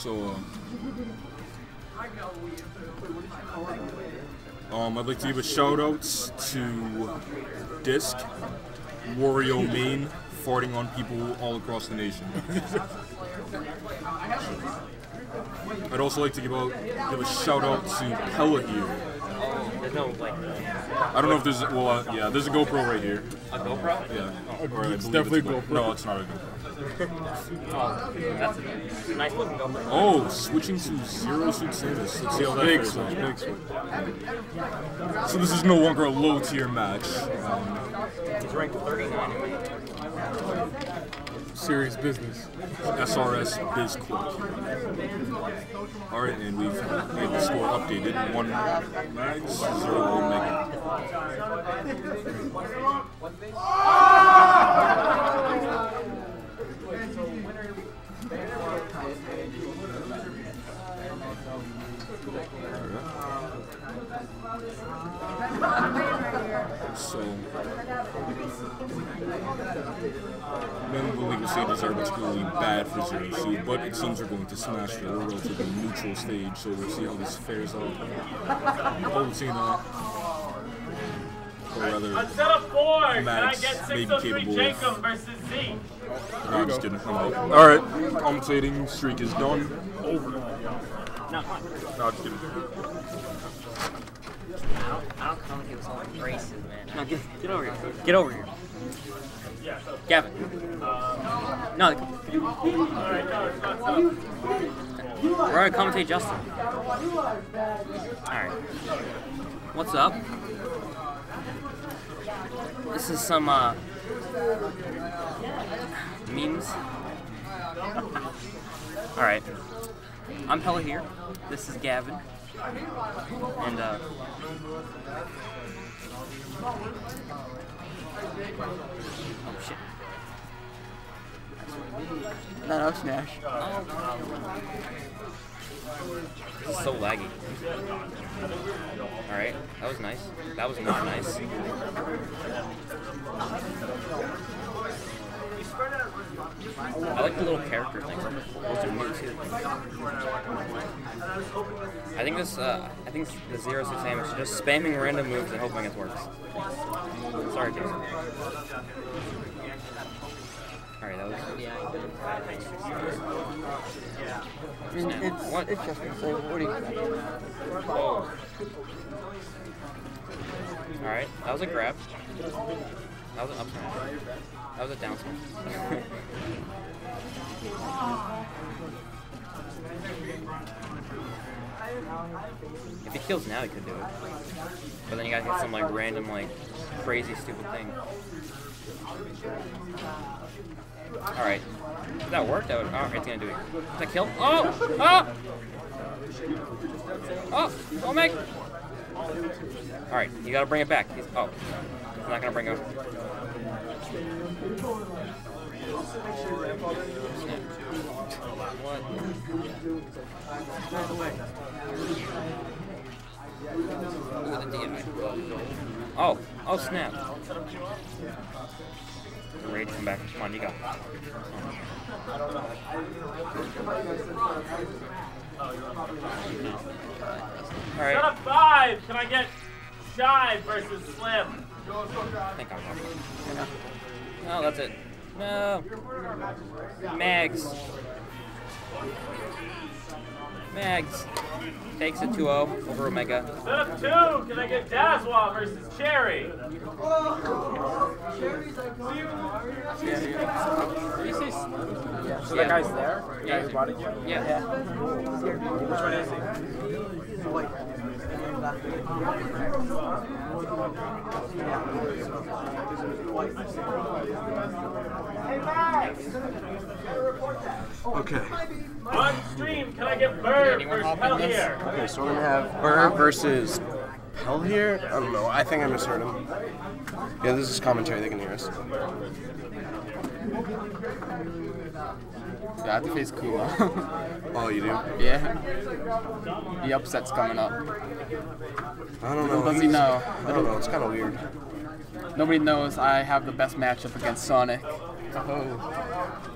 So, uh, um, I'd like to give a shout out to Disc, Wario Main, farting on people all across the nation. I'd also like to give out give a shout out to Pella here. Oh, no like I don't know if there's well uh, yeah there's a GoPro right here. a GoPro. Yeah, or I It's definitely it's GoPro. No, it's not a GoPro. Oh, that's a nice looking GoPro. Oh, switching to Zero Suit Samus. Let's see how that Big fares switch, big switch. So this is no longer a low tier match. Um, He's ranked 39 in. Serious business. SRS Biz Quick. Alright, and we've made the score updated. One max, zero omega. Legal stages are particularly bad for Zero Suit, but it seems we're going to smash the relatively neutral stage, so we'll see how this fares out. Old Cena, or rather, Set up four. Can I Max get may be 603 capable Jacob versus Z? no, I'm just kidding. I'm out. Alright, commentating streak is done. Over. No. No, I'm just kidding. I don't, I don't come here with all like braces, man. No, get, get over here. Get over here. Gavin. No. We're gonna commentate Justin. Alright. What's up? This is some, uh, memes. Alright. I'm Pella here. This is Gavin. And, uh, No, no, Smash. This is so laggy. Alright, that was nice. That was not nice. I like the little character things. Those are new too. I think this, uh, I think the zero six aim is just spamming random moves and hoping it works. Sorry, Jason. Alright, that was. I mean, Snap. it's, What? it's just the same. What do you expect? Oh. Alright, that was a grab. That was an up smash. That was a down smash. if he kills now, he could do it. But then you gotta hit some like random, like crazy, stupid thing. Alright. If that worked, that would. Oh, it's gonna do it. That kill? Oh! Ah! Oh! Oh! Oh, Meg! Alright, you gotta bring it back. He's, oh. He's not gonna bring it. Ooh, the DI. Oh, oh snap. Ready to come back. Come on, you go. Alright, up five. Can I get Shy versus Slim? I think I'm up. No, oh, that's it. No. Mags. Mags. Takes a 2-0 over Omega. Set up two. Can I get Dazwa versus Cherry? cherry's like this So that guy's there? Yeah. Yeah. Which one is he? Okay. On stream, can I get Bird versus Hell here? Okay, so we're gonna have Burr versus Hell here. I don't know. I think I misheard him. Yeah, this is commentary. They can hear us. Yeah, I have to face Kuma. Oh, you do? yeah. The upset's coming up. I don't know. Does he He's- know? I don't know. It's kind of weird. Nobody knows I have the best matchup against Sonic. Oh.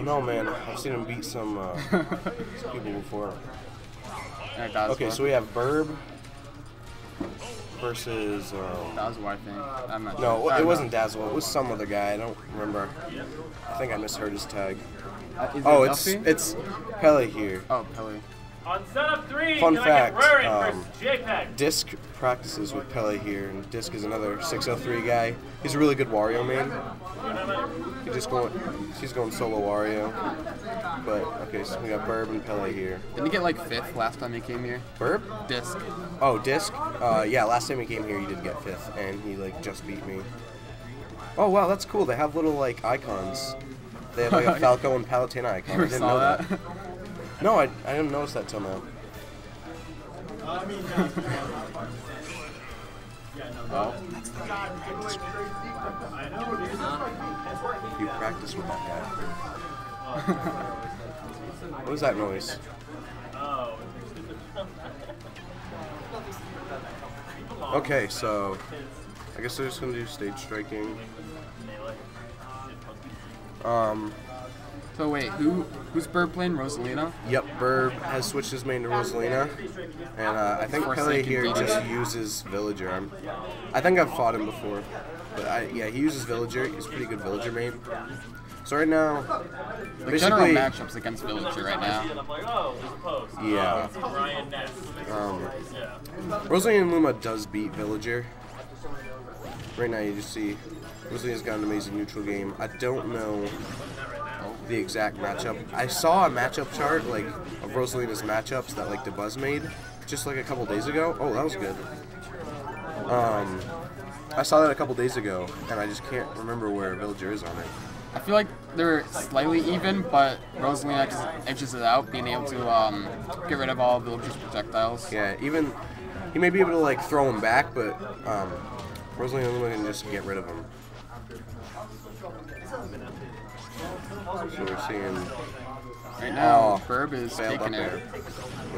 I don't know, man. I've seen him beat some, uh, people before. Okay, so we have Burb versus. Um, Dazwa, I think. I'm not no, sure. It don't wasn't know. Dazzle. It was some other guy. I don't remember. I think I misheard his tag. Uh, is Oh, it it's Duffy? it's Pele here. Oh, Pele. On setup three, Fun fact, I get Rurin um. Disc practices with Pele here, and Disc is another 603 guy. He's a really good Wario main. He just going, he's going solo Wario. But okay, so we got Burb and Pele here. Didn't he get like fifth last time he came here? Burb? Disc. Oh, Disc. Uh, yeah, last time he came here, he did get fifth, and he like just beat me. Oh wow, that's cool. They have little like icons. They have like a Falco and Palutena icon. I didn't saw know that. that. No, I, I didn't notice that till now. Oh. You practice with that guy. what was that noise? Okay, so I guess they're just gonna do stage striking. Um, So wait, who who's Bird playing? Rosalina? yep, Burb has switched his main to Rosalina, and uh, I think Pele here just uses Villager. I'm, I think I've fought him before, but I, yeah, he uses Villager. He's a pretty good Villager main. So right now, The general matchups against Villager right now. And I'm like, oh, this post. yeah. Um, Rosalina and Luma does beat Villager. Right now, you just see Rosalina's got an amazing neutral game. I don't know the exact matchup. I saw a matchup chart like of Rosalina's matchups that like the Buzz made just like a couple days ago. Oh, that was good. Um, I saw that a couple days ago, and I just can't remember where Villager is on it. I feel like they're slightly even, but Rosalina just edges it out, being able to um, get rid of all Villager's projectiles. Yeah, even he may be able to like throw him back, but um, Rosalina can just get rid of him. So we're seeing Right now, Oh, Burb is taking up it.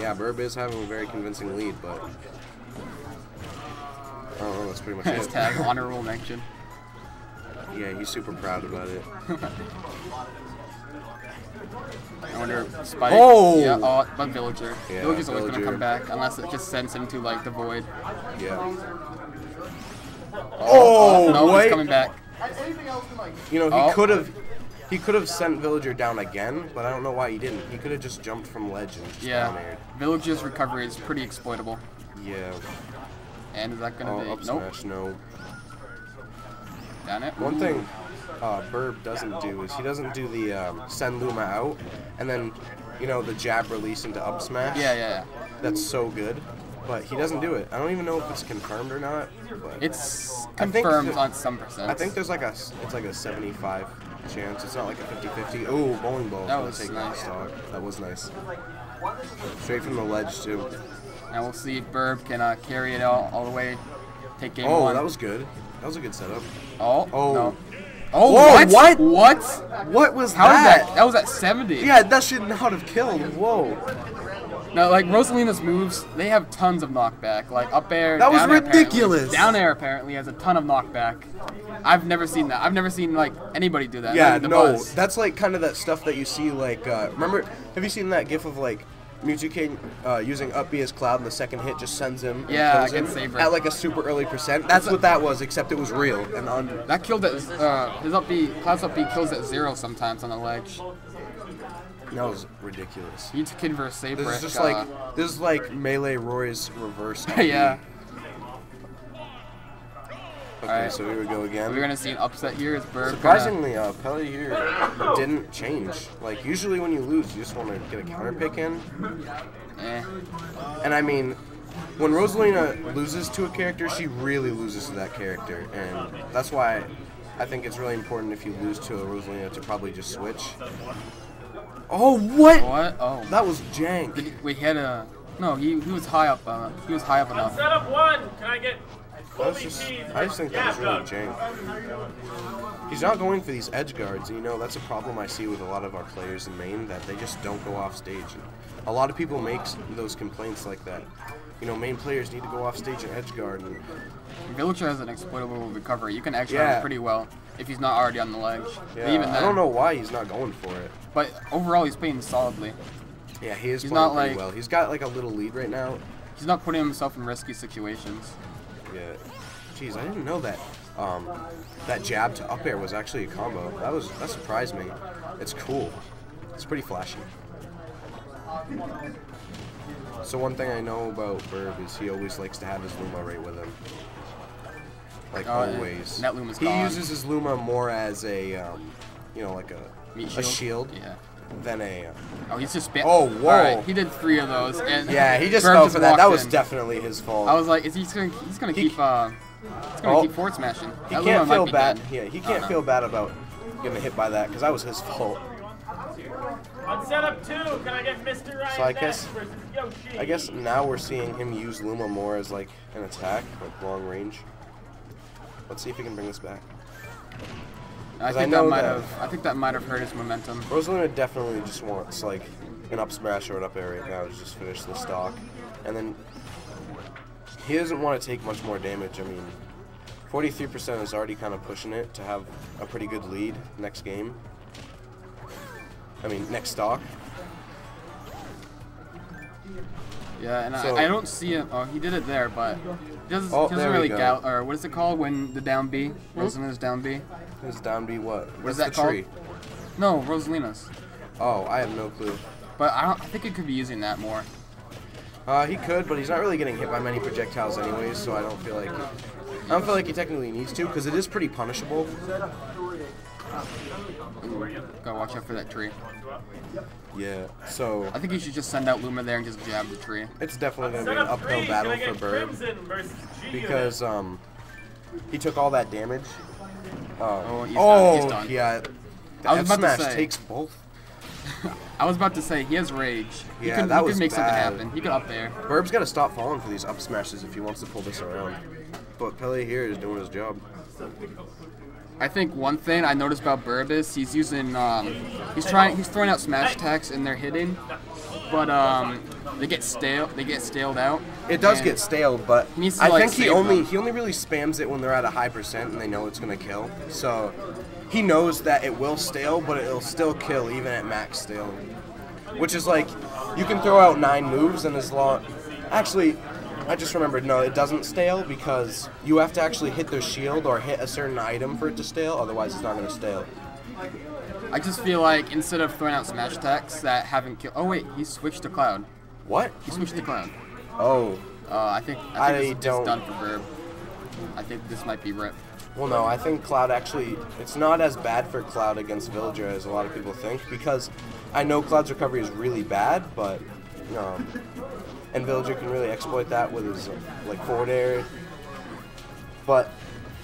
Yeah, Burb is having a very convincing lead, but I don't know. That's pretty much it. Hashtag honorable mention. Yeah, he's super proud about it. I wonder if Spike. Oh! Yeah, oh, but Villager. Yeah, Villager's always gonna come back unless it just sends him to like the void. Yeah. Oh, oh no, wait. he's coming back. You know, he Oh. could have. He could have sent Villager down again, but I don't know why he didn't. He could have just jumped from ledge and just down Yeah, aired. Villager's recovery is pretty exploitable. Yeah. And is that gonna Oh, be? up Nope. smash, no. Down it. One Ooh. thing uh, Burb doesn't do is he doesn't do the um, send Luma out and then, you know, the jab release into up smash. Yeah, yeah, yeah. That's so good, but he doesn't do it. I don't even know if it's confirmed or not. But It's confirmed on some percent. I think there's like a it's like a 75 chance. It's not like a 50-50. Oh, bowling ball. That was take nice. stock. That was nice. Straight from the ledge too. And we'll see if Burb can uh, carry it all, all the way. Take game Oh, one. that was good. That was a good setup. Oh, Oh. no. Oh, Whoa, what? what? What? What was How that? that? That was at 70. Yeah, that should not have killed. Whoa. No, like Rosalina's moves, they have tons of knockback. Like up air. That was down air apparently- ridiculous. Down air apparently has a ton of knockback. I've never seen that. I've never seen like anybody do that. Yeah, no, Buzz. that's like kind of that stuff that you see. Like, uh, remember? Have you seen that GIF of like Mewtwo King uh, using up B as Cloud, and the second hit just sends him? Yeah, against Saber. at like a super early percent. That's what that was, except it was real and under. That killed at uh, his up B, Cloud's up B kills at zero sometimes on the ledge. That was ridiculous. You to converse Saber. This is just uh, like this is like Melee Roy's reverse. yeah. Okay, Alright. so here we go again. We're gonna see an upset here Burb. Surprisingly, uh, Pele here didn't change. Like usually when you lose, you just want to get a counter pick in. Eh. And I mean, when Rosalina loses to a character, she really loses to that character, and that's why I think it's really important if you lose to a Rosalina to probably just switch. Oh, what? What? Oh. That was jank. Did he, we had a. No, he, he was high up. Uh, he was high up On set up one, can I get just. I just think that was really jank. He's not going for these edge guards, and you know that's a problem I see with a lot of our players in main that they just don't go off stage. And a lot of people make those complaints like that. You know, main players need to go off stage and edge guard, and Villager has an exploitable recovery. You can actually Yeah. him pretty well. If he's not already on the ledge. Yeah, even I don't know why he's not going for it. But overall, he's playing solidly. Yeah, he is He's playing not pretty like- well. He's got like a little lead right now. He's not putting himself in risky situations. Yeah. Jeez, I didn't know that. Um, that jab to up air was actually a combo. That was that surprised me. It's cool. It's pretty flashy. So one thing I know about Burb is he always likes to have his Luma right with him. Like and- always. and that Luma's he gone. uses his Luma more as a, um, you know, like a Meat a shield Yeah. than a. Uh, Oh, he's just spam. Oh, whoa. Alright, he did three of those, and yeah, he just Burb fell for that. That was in. definitely his fault. I was like, is he gonna he's gonna He- keep uh he's gonna Oh. keep forward smashing. he That can't Luma feel bad. dead. Yeah, he can't feel bad about getting hit by that because that was his fault. On setup two, can I get Mr. Ryan So I guess- I guess now we're seeing him use Luma more as like an attack, like long range. Let's see if he can bring this back. I think know that might that- have I think that might have hurt his momentum. Rosalina definitely just wants like an up smash or an up air right now to just finish the stock, and then he doesn't want to take much more damage. I mean, 43% is already kind of pushing it to have a pretty good lead next game. I mean, next stock. Yeah, and So- I, I don't see him. Oh, he did it there, but doesn't, Oh, doesn't really go. gal or what is it called when the down B? Rosalina's down B? His down B what? What is that called? tree. No, Rosalina's. Oh, I have no clue. But I don't. I think he could be using that more. Uh, he could, but he's not really getting hit by many projectiles anyways, so I don't feel like I don't feel like he technically needs to because it is pretty punishable. Gotta watch out for that tree. Yeah. So I think he should just send out Luma there and just jab the tree. it's definitely going to be an uphill three, battle for get Bird Crimson versus G because um he took all that damage. Uh, Oh, he's oh, done. He's done. yeah. The I was F about to smash say. takes both. I was about to say he has rage. He Yeah, could, that he was could make something happen. He could up there. Burb's got to stop falling for these up smashes if he wants to pull this around. But Pele here is doing his job. I think one thing I noticed about Burb is he's using um, he's trying he's throwing out smash attacks and they're hitting, but um, they get stale they get staled out. It does get stale, but He needs to, I like, think he only them. he only really spams it when they're at a high percent and they know it's gonna kill. So he knows that it will stale, but it'll still kill even at max stale. Which is like you can throw out nine moves and as long actually I just remembered no, it doesn't stale because you have to actually hit their shield or hit a certain item for it to stale, otherwise it's not gonna stale. I just feel like instead of throwing out smash attacks that haven't killed. Oh wait, he switched to Cloud. What? He switched to Cloud. Oh. Uh, I think I I think it's, don't- it's done for Burb. I think this might be rip. Well, no, I think Cloud actually, it's not as bad for Cloud against Villager as a lot of people think because I know Cloud's recovery is really bad, but, um, and Villager can really exploit that with his, like, forward air. But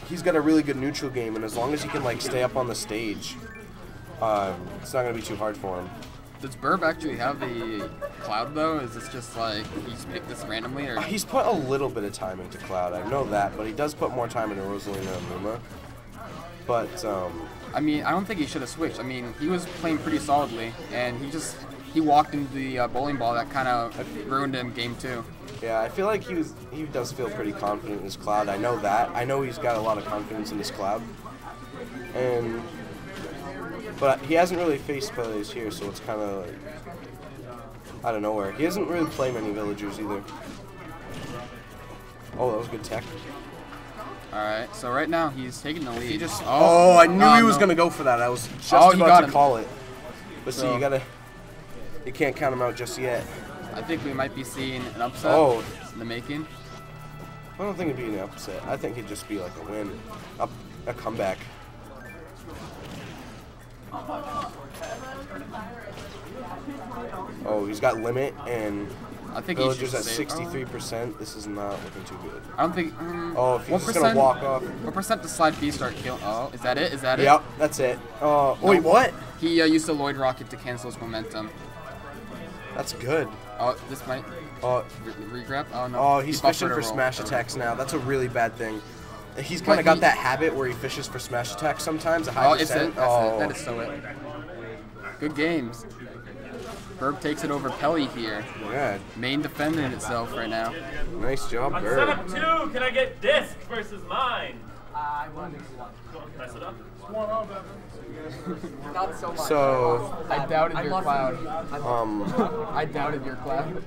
he's got a really good neutral game, and as long as he can, like, stay up on the stage, um, it's not going to be too hard for him. Does Burb actually have the Cloud though? Is this just like he's picked this randomly or? He's put a little bit of time into Cloud, I know that, but he does put more time into Rosalina and Luma. But, um, I mean, I don't think he should have switched. I mean, he was playing pretty solidly, and he just he walked into the uh, bowling ball that kind of ruined him game two. Yeah, I feel like he was, he does feel pretty confident in his cloud. I know that. I know he's got a lot of confidence in his cloud. And but he hasn't really faced players here, so it's kind of like out of nowhere. He doesn't really play many villagers either. Oh, that was good tech. All right, so right now he's taking the lead. He just oh, I knew oh, he was no. gonna go for that. I was just Oh, about to him. call it. But see, you gotta you can't count him out just yet. I think we might be seeing an upset Oh. in the making. I don't think it'd be an upset. I think it'd just be like a win, a, a comeback. Oh, he's got limit and I think he should villagers at oh. 63%. This is not looking too good. I don't think. Um, Oh, if he's just gonna percent- walk off. What percent does slide B start kill? Oh, is that it? Is that it? Yep, that's it. Uh, wait, what? He uh, used the Lloid Rocket to cancel his momentum. That's good. Oh, this might Uh, re- regrab. Oh no. oh, he's buffered fishing for smash attacks now. That's a really bad thing. He's kind of got he- that habit where he fishes for smash attacks sometimes. A high Oh, it's it. That's oh. it. That is so it. Good games. Burb takes it over Pelly here. yeah, Main defending itself right now. nice job, On Bird. setup two, can I get Disc versus mine? I want to mess it up. Not so much. So, I doubted your lost- cloud. um, I doubted your cloud.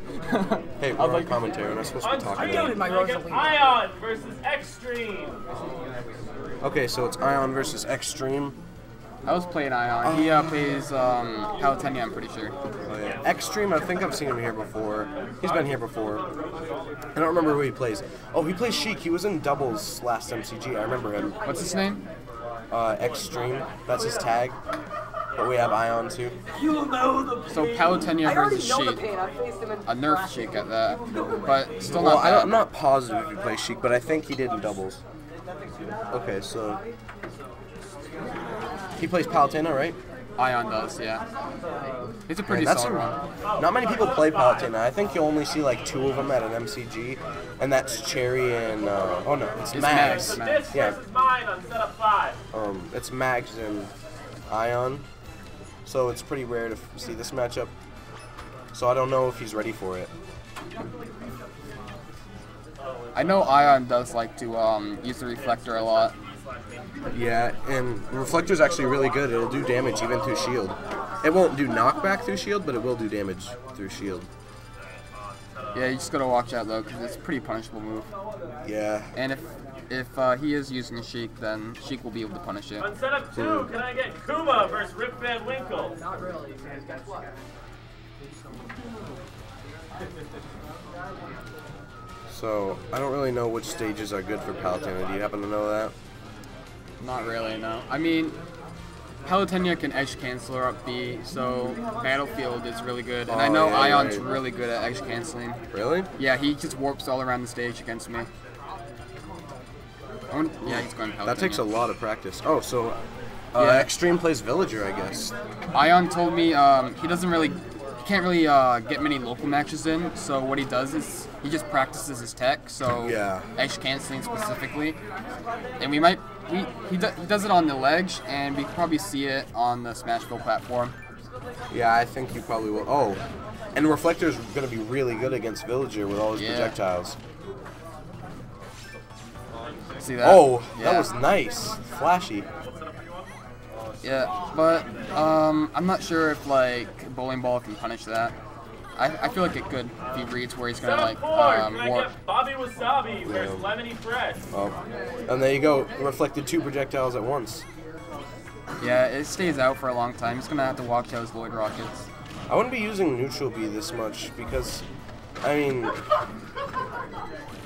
hey, I we're was on like, commentary. We're not supposed to be talking. I doubted about my I get Rosalie. Ion versus Extreme. Okay, so it's Ion versus Extreme. I was playing Ion. He uh, plays um, Palutena, I'm pretty sure. Oh, yeah. Extreme, I think I've seen him here before. He's been here before. I don't remember who he plays. Oh, he plays Sheik. He was in doubles last MCG. I remember him. What's his name? Uh, Extreme. That's his tag. But we have Ion too. So Palutena I already versus know the Sheik. pain. I faced him in A nerf Sheik at that. But still Well, not I bad. don't, I'm not positive if he plays Sheik, but I think he did in doubles. Okay, so he plays Palutena, right? Ion does, yeah. He's a Yeah, pretty that's solid a, one. not many people play Palutena. I think you only see like two of them at an MCG, and that's Cherry and uh, oh no, it's, It's Mags. Mags. This Yeah. mine on setup five. Um, it's Mags and Ion, so it's pretty rare to f- see this matchup. So I don't know if he's ready for it. I know Ion does like to um, use the reflector a lot. Yeah, and Reflector's actually really good. It'll do damage even through shield. It won't do knockback through shield, but it will do damage through shield. Yeah, you just gotta watch out though, because it's a pretty punishable move. Yeah. And if if uh, he is using a Sheik, then Sheik will be able to punish it. On setup two, can I get Kuma versus Rip Van Winkle? Not really. So I don't really know which stages are good for Palutena. Do you happen to know that? Not really, no. I mean, Palutena can edge canceler up B, so Battlefield is really good. And I Oh, know yeah, Ion's right. really good at edge canceling. Really? Yeah, he just warps all around the stage against me. I wonder- yeah, he's going Palutena. That takes a lot of practice. Oh, so uh, Yeah. Extreme plays Villager, I guess. Ion told me um, he doesn't really, he can't really uh, get many local matches in. So what he does is he just practices his tech. So Yeah. edge canceling specifically, and we might we he, do, he does it on the ledge, and we can probably see it on the Smashville platform. Yeah, I think you probably will. Oh, and Reflector's going to be really good against Villager with all his Yeah. projectiles. See that? Oh, yeah. that was nice. Flashy. Yeah, but um, I'm not sure if like bowling ball can punish that. I, I feel like it could if he reads where he's gonna Setup like four, um, can I warp. get Bobby Wasabi versus Lemony Fresh? Oh, and there you go. Reflected two projectiles at once. Yeah, it stays out for a long time. He's gonna have to watch out his Lloid rockets. I wouldn't be using neutral B this much because, I mean,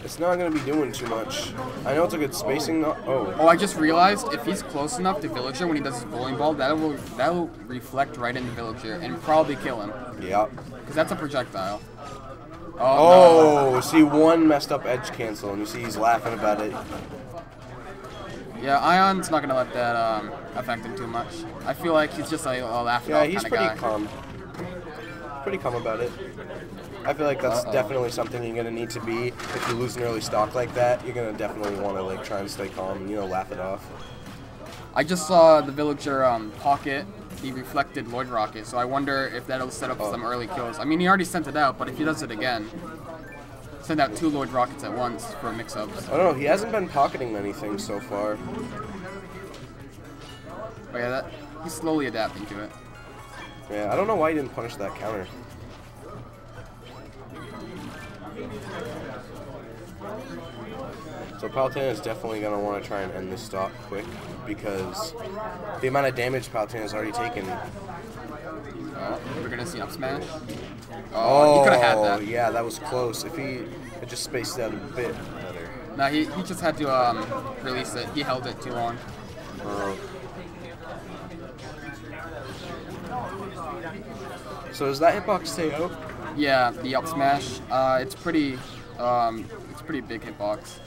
it's not going to be doing too much. I know it's a good spacing. No- oh, Oh, I just realized if he's close enough to Villager when he does his bowling ball, that will that will reflect right into Villager and probably kill him yeah. because that's a projectile. Oh, Oh, see one messed up edge cancel, and you see he's laughing about it. yeah, Ion's not gonna let that um, affect him too much. I feel like he's just like a laughing Yeah, he's pretty guy. calm. Pretty calm about it. I feel like that's Uh-oh. definitely something you're gonna need to be if you lose an early stock like that. You're gonna definitely want to like try and stay calm and you know laugh it off. I just saw the Villager um, pocket the reflected Lloid rocket, so I wonder if that'll set up Oh. some early kills. I mean, he already sent it out, but if he does it again, send out two Lloid rockets at once for a mix-ups. I don't know. He hasn't been pocketing anything so far. But yeah, that, he's slowly adapting to it. Yeah, I don't know why he didn't punish that counter. So Palutena is definitely going to want to try and end this stock quick because the amount of damage Palutena has already taken. Oh, we're gonna see up smash. Oh, he could have had that. yeah, that was close. If he had just spaced out a bit better. No, he, he just had to um, release it. He held it too long. Uh, so does that hitbox stay out? Yeah, the up smash. Uh, it's pretty, um, it's pretty big hitbox.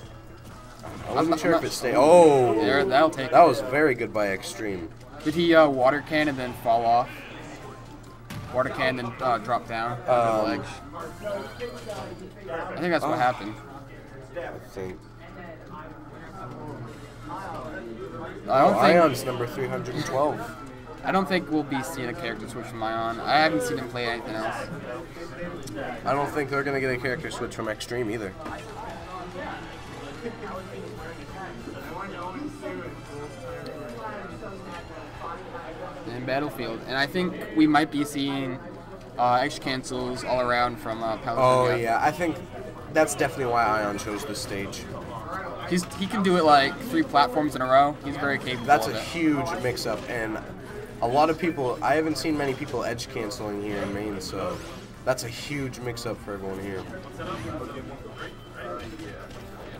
I wasn't not- sure I'm if it stayed. Oh, There, that'll take. that was very good by Extreme. Did he uh, water can and then fall off? Water can and uh, drop down Um, ledge. I think that's what oh. happened. I think. I don't Oh, think Ion's number 312. I don't think we'll be seeing a character switch from Ion. I haven't seen him play anything else. I don't think they're gonna get a character switch from Extreme either. in Battlefield, and I think we might be seeing uh, X cancels all around from uh, Paladin. Oh yeah, I think that's definitely why Ion chose this stage. He's, he can do it like three platforms in a row. He's very capable That's a huge mix-up, and a lot of people. I haven't seen many people edge canceling here in Maine, so that's a huge mix-up for everyone here.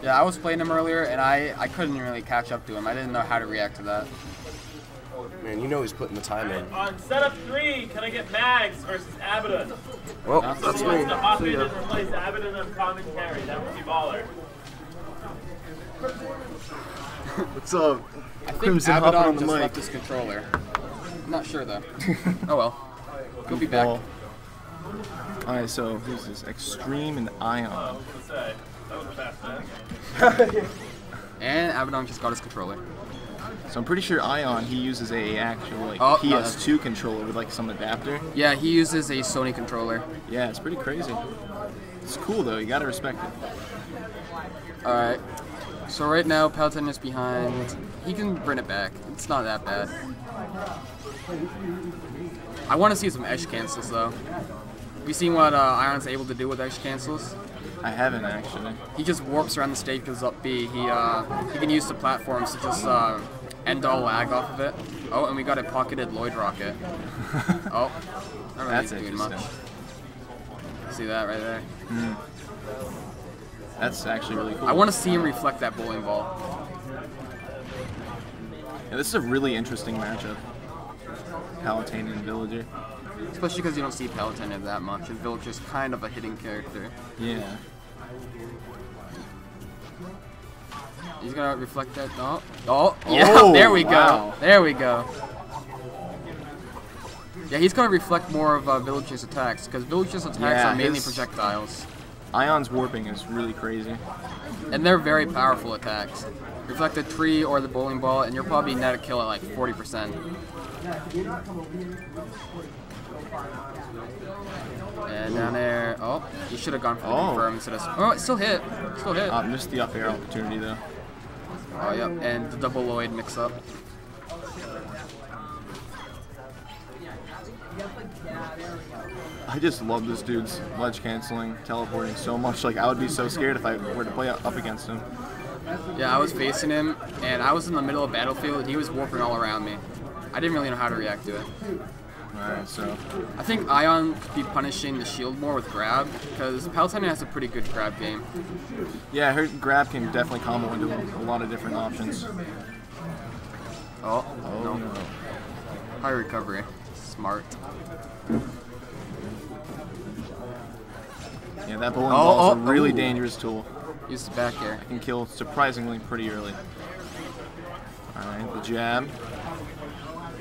Yeah, I was playing him earlier, and I, I couldn't really catch up to him. I didn't know how to react to that. Man, you know he's putting the time in. On setup three, can I get Mags versus Abaddon? Well, That's that's Who me. wants to hop in and replace Abaddon on commentary? That would be baller. What's up? I think Crimson Abaddon on the just mic. left his controller. Not sure though. oh well. He'll be back. Ball. Alright, so who's this? Extreme and Ion. To say. That was a fast man. And Abaddon just got his controller. So I'm pretty sure Ion he uses a actual like Oh, PS2 controller with like some adapter. Yeah, he uses a Sony controller. Yeah, it's pretty crazy. It's cool though. You gotta respect it. Alright. So right now, Paladin is behind. He can bring it back. It's not that bad. I want to see some edge cancels though. We seen what uh, Iron's able to do with edge cancels. I haven't actually. He just warps around the stage because up B. He uh, he can use the platforms to just uh, end all lag off of it. Oh, and we got a pocketed Lloid rocket. oh, not really That's doing much. See that right there? That's actually really cool. I want to see him reflect that bowling ball. Yeah, this is a really interesting matchup. Palatine and Villager. Especially because you don't see Palatine that much, and Villager's kind of a hidden character. Yeah. He's gonna reflect that. Oh, oh, yeah, Oh, there we go. wow. There we go. Yeah, he's gonna reflect more of uh, Villager's attacks, because Villager's attacks Yeah, are mainly projectiles. Ion's warping is really crazy. And they're very powerful attacks. Reflect the tree or the bowling ball, and you're probably net a kill at like 40%. And down there, oh, you should have gone for the Oh. confirm instead of. Oh, it still hit. Still hit. Uh, missed the up air opportunity though. Oh, yep, and the double Lloid mix up. I just love this dude's ledge canceling, teleporting so much. Like I would be so scared if I were to play up against him. Yeah, I was facing him, and I was in the middle of battlefield, and he was warping all around me. I didn't really know how to react to it. Alright, so I think Ion could be punishing the shield more with grab, because Palatine has a pretty good grab game. yeah, her grab can definitely combo into a, a lot of different options. Oh, Oh no. no. High recovery. Smart. Yeah, that bowling Oh, ball is a oh, really ooh. dangerous tool. Use the back air. Can kill surprisingly pretty early. Alright, the jab.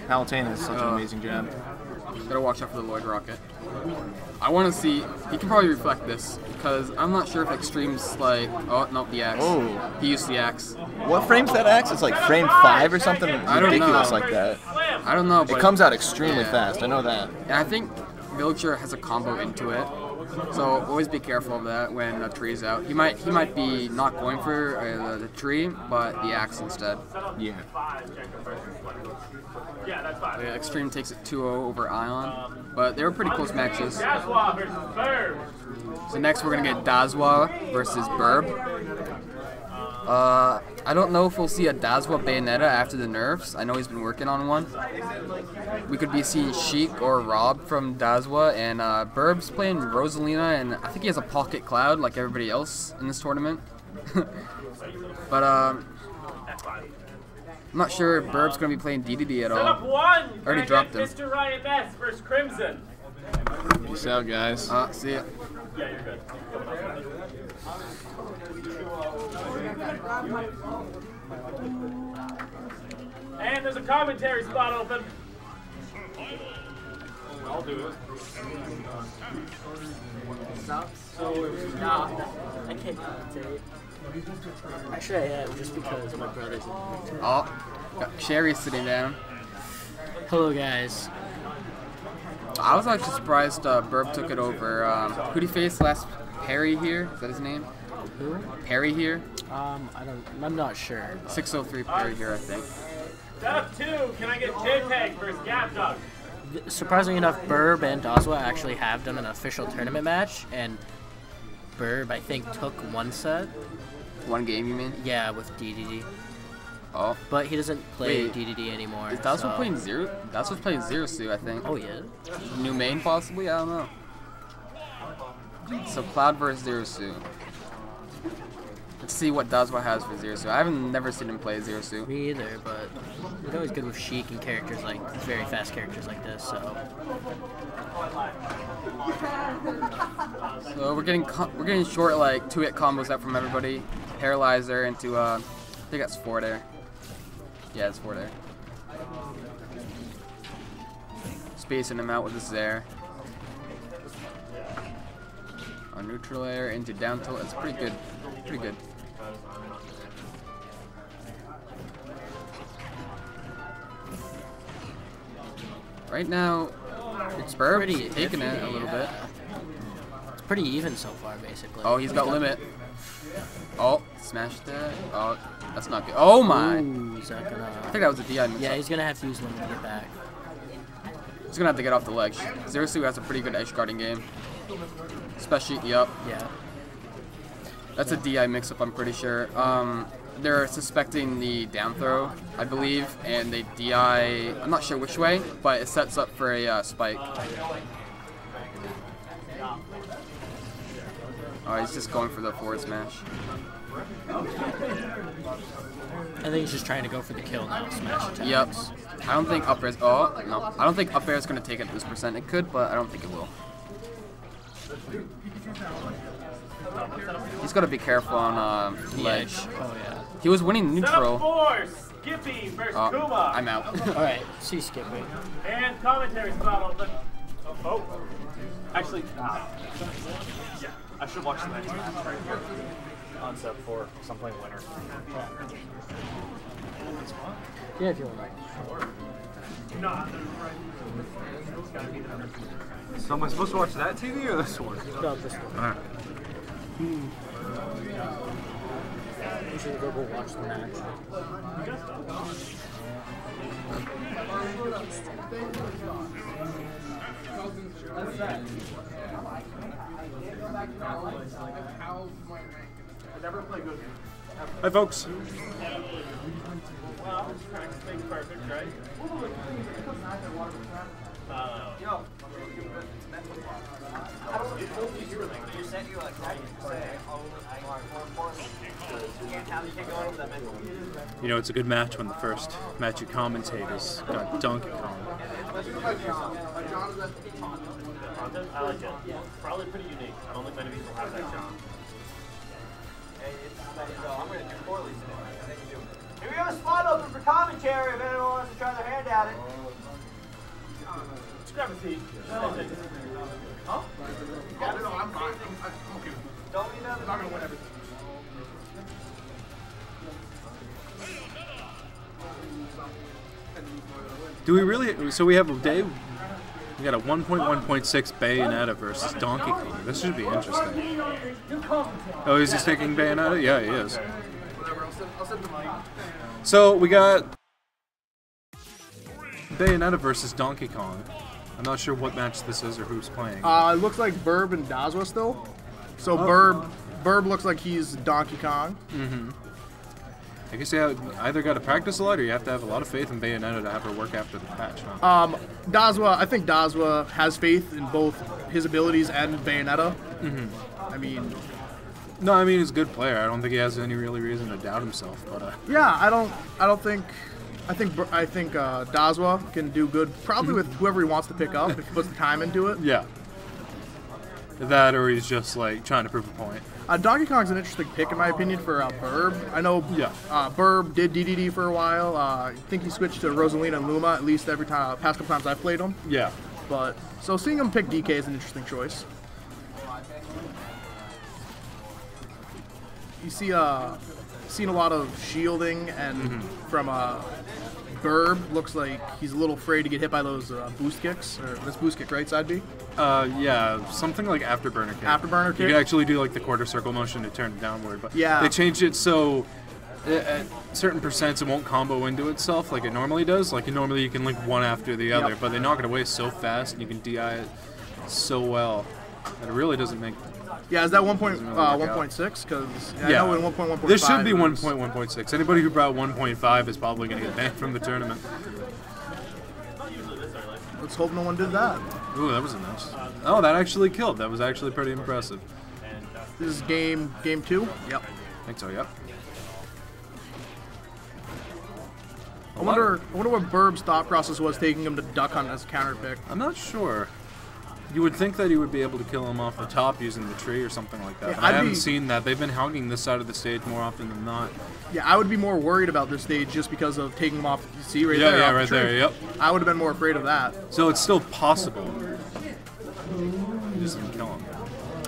Palatine has such an Uh. amazing jab. Gotta watch out for the Lloid Rocket. I want to see. He can probably reflect this because I'm not sure if Extreme's like. Oh no, the axe. Oh. He used the axe. What frame's that axe? It's like frame five or something ridiculous know. like that. I don't know, but It comes out extremely Yeah. fast. I know that. And I think Villager has a combo into it. So always be careful of that when a tree is out. He might he might be not going for uh, the tree, but the axe instead. Yeah. Yeah, that's fine. Yeah, Extreme takes it 2-0 over Ion, but they were pretty close matches. Jaswa versus Bird. So next we're gonna get Dazwa versus Burb. Uh, I don't know if we'll see a Dazwa Bayonetta after the nerfs. I know he's been working on one. We could be seeing Sheik or Rob from Dazwa, and uh, Burb's playing Rosalina, and I think he has a Pocket Cloud like everybody else in this tournament. but um, I'm not sure if Burb's gonna be playing DDD at Setup all. one. Can Already dropped get him. Mr. Ryan Best versus Crimson. Peace out, guys. Uh, see ya. Yeah, you're good. And there's a commentary spot open. I'll do it. So, Nah, I can't commentate. Actually, I am, just because my brother's in here. too. Oh, got Sherry sitting down. Hello, guys. I was actually surprised uh, Burb took it over. Um, who did he face last? Perry here? Is that his name? Who? Perry here? Um, I don't. I'm not sure. 603 Perry here, I think. Setup two, can I get JPEG versus Gap Dog? Surprisingly enough, Burb and Dazwa actually have done an official tournament match, and Burb, I think, took one set. One game, you mean? Yeah, with DDD. Oh. But he doesn't play Wait, DDD anymore. Is Dazwa so- playing zero? Dazwa's playing zero suit, I think. Oh, yeah. New main, possibly? I don't know. So Cloud versus Zero Suit. Let's see what Dazwa has for Zero Suit. I haven't never seen him play Zero Suit. Me either, but he's always good with Sheik and characters like very fast characters like this. So So we're getting we're getting short like two hit combos out from everybody. Paralyzer into uh, I think that's four there. Yeah, it's four there. Spacing him out with this there. A neutral air into down tilt. It's pretty good. Pretty good. Right now, it's pretty taking it a little bit. it's pretty even so far, basically. Oh, he's got limit. Oh, smash that. Oh, that's not good. Oh my! Ooh, he's not I gonna. think that was a DI mix Yeah, up. he's gonna have to use limit to get back. He's gonna have to get off the ledge. Zerasu has a pretty good edge guarding game. Especially, yep. Yeah. That's a DI mix up, I'm pretty sure. Um, they're suspecting the down throw, I believe, and they DI, I'm not sure which way, but it sets up for a uh, spike. Oh, he's just going for the forward smash. I think he's just trying to go for the kill now. Smash attack. Yep. I don't think up air's. Oh no, I don't think up air is gonna take it this percent. It could, but I don't think it will. He's gotta be careful on uh, ledge. edge. Oh yeah. He was winning Setup neutral. four, Skippy versus Oh, Kuma. I'm out. All right. See Skippy. And commentary spot on the. Oh. Actually, yeah, I should watch the next match right here on step four because I'm playing winner. Yeah, if you want. So am I supposed to watch that TV or this one? No, this one. Alright. You should go go watch the match. Hi, folks. Well, practice makes perfect, right? Uh, You know, it's a good match when the first match you commentate is got Donkey Kong. Content, I like it. Probably pretty unique. I don't think many people have that job. Hey, it's a special. I'm going to do poorly. today. Here we have a spot open for commentary if anyone wants to try their hand at it. Just grab a seat. Huh? Yeah, no, I'm fine. I'm, I'm okay. Don't need another. I'm not gonna win everything. Do we really? So we have a day. We got a 1.1.6 Bayonetta versus Donkey Kong. This should be interesting. Oh, is he taking Bayonetta? Yeah, he is. So we got Bayonetta versus Donkey Kong. I'm not sure what match this is or who's playing. Uh, it looks like Burb and Dazwa still. So Oh. Burb, Burb looks like he's Donkey Kong. Mm-hmm. I guess you either got to practice a lot or you have to have a lot of faith in Bayonetta to have her work after the patch. Huh? Um, Dazwa, I think Dazwa has faith in both his abilities and Bayonetta. Mhm. I mean, No, I mean he's a good player. I don't think he has any really reason to doubt himself. But uh, yeah, I don't, I don't think, I think, I think uh, Dazwa can do good, probably with whoever he wants to pick up if he puts the time into it. yeah, that or he's just like trying to prove a point. Uh, Donkey Kong's an interesting pick in my opinion for uh, Burb. I know Yeah. uh, Burb did DDD for a while. Uh, I think he switched to Rosalina and Luma at least every time, past couple times I've played him. Yeah. But so seeing him pick DK is an interesting choice. You see, uh, seen a lot of shielding, and Mm-hmm. from uh, Burb looks like he's a little afraid to get hit by those uh, boost kicks. Or that's boost kick, right? Side B. Uh, yeah, something like afterburner kick. Afterburner You kick? can actually do like the quarter circle motion to turn it downward, but Yeah. they changed it so at certain percents it won't combo into itself like it normally does. Like normally you can link one after the other, Yep. but they knock it away so fast and you can DI it so well that it really doesn't make. Yeah, is that one point Doesn't really uh, 1.6? Because I Yeah. know in 1.1.5. This should be it was- 1.1.6. Anybody who brought 1.5 is probably going to get banned from the tournament. Let's hope no one did that. Ooh, that was a nice. Oh, that actually killed. That was actually pretty impressive. This is game game two. Yep. I think so. Yep. I wonder. I wonder what Burb's thought process was taking him to duck hunt as a counter pick. I'm not sure. You would think that he would be able to kill him off the top using the tree or something like that. Yeah, I haven't be- seen that. They've been hogging this side of the stage more often than not. Yeah, I would be more worried about this stage just because of taking him off. You see right Yeah, there. yeah, off the right there, yep. I would have been more afraid of that. So it's still possible. You just didn't kill him.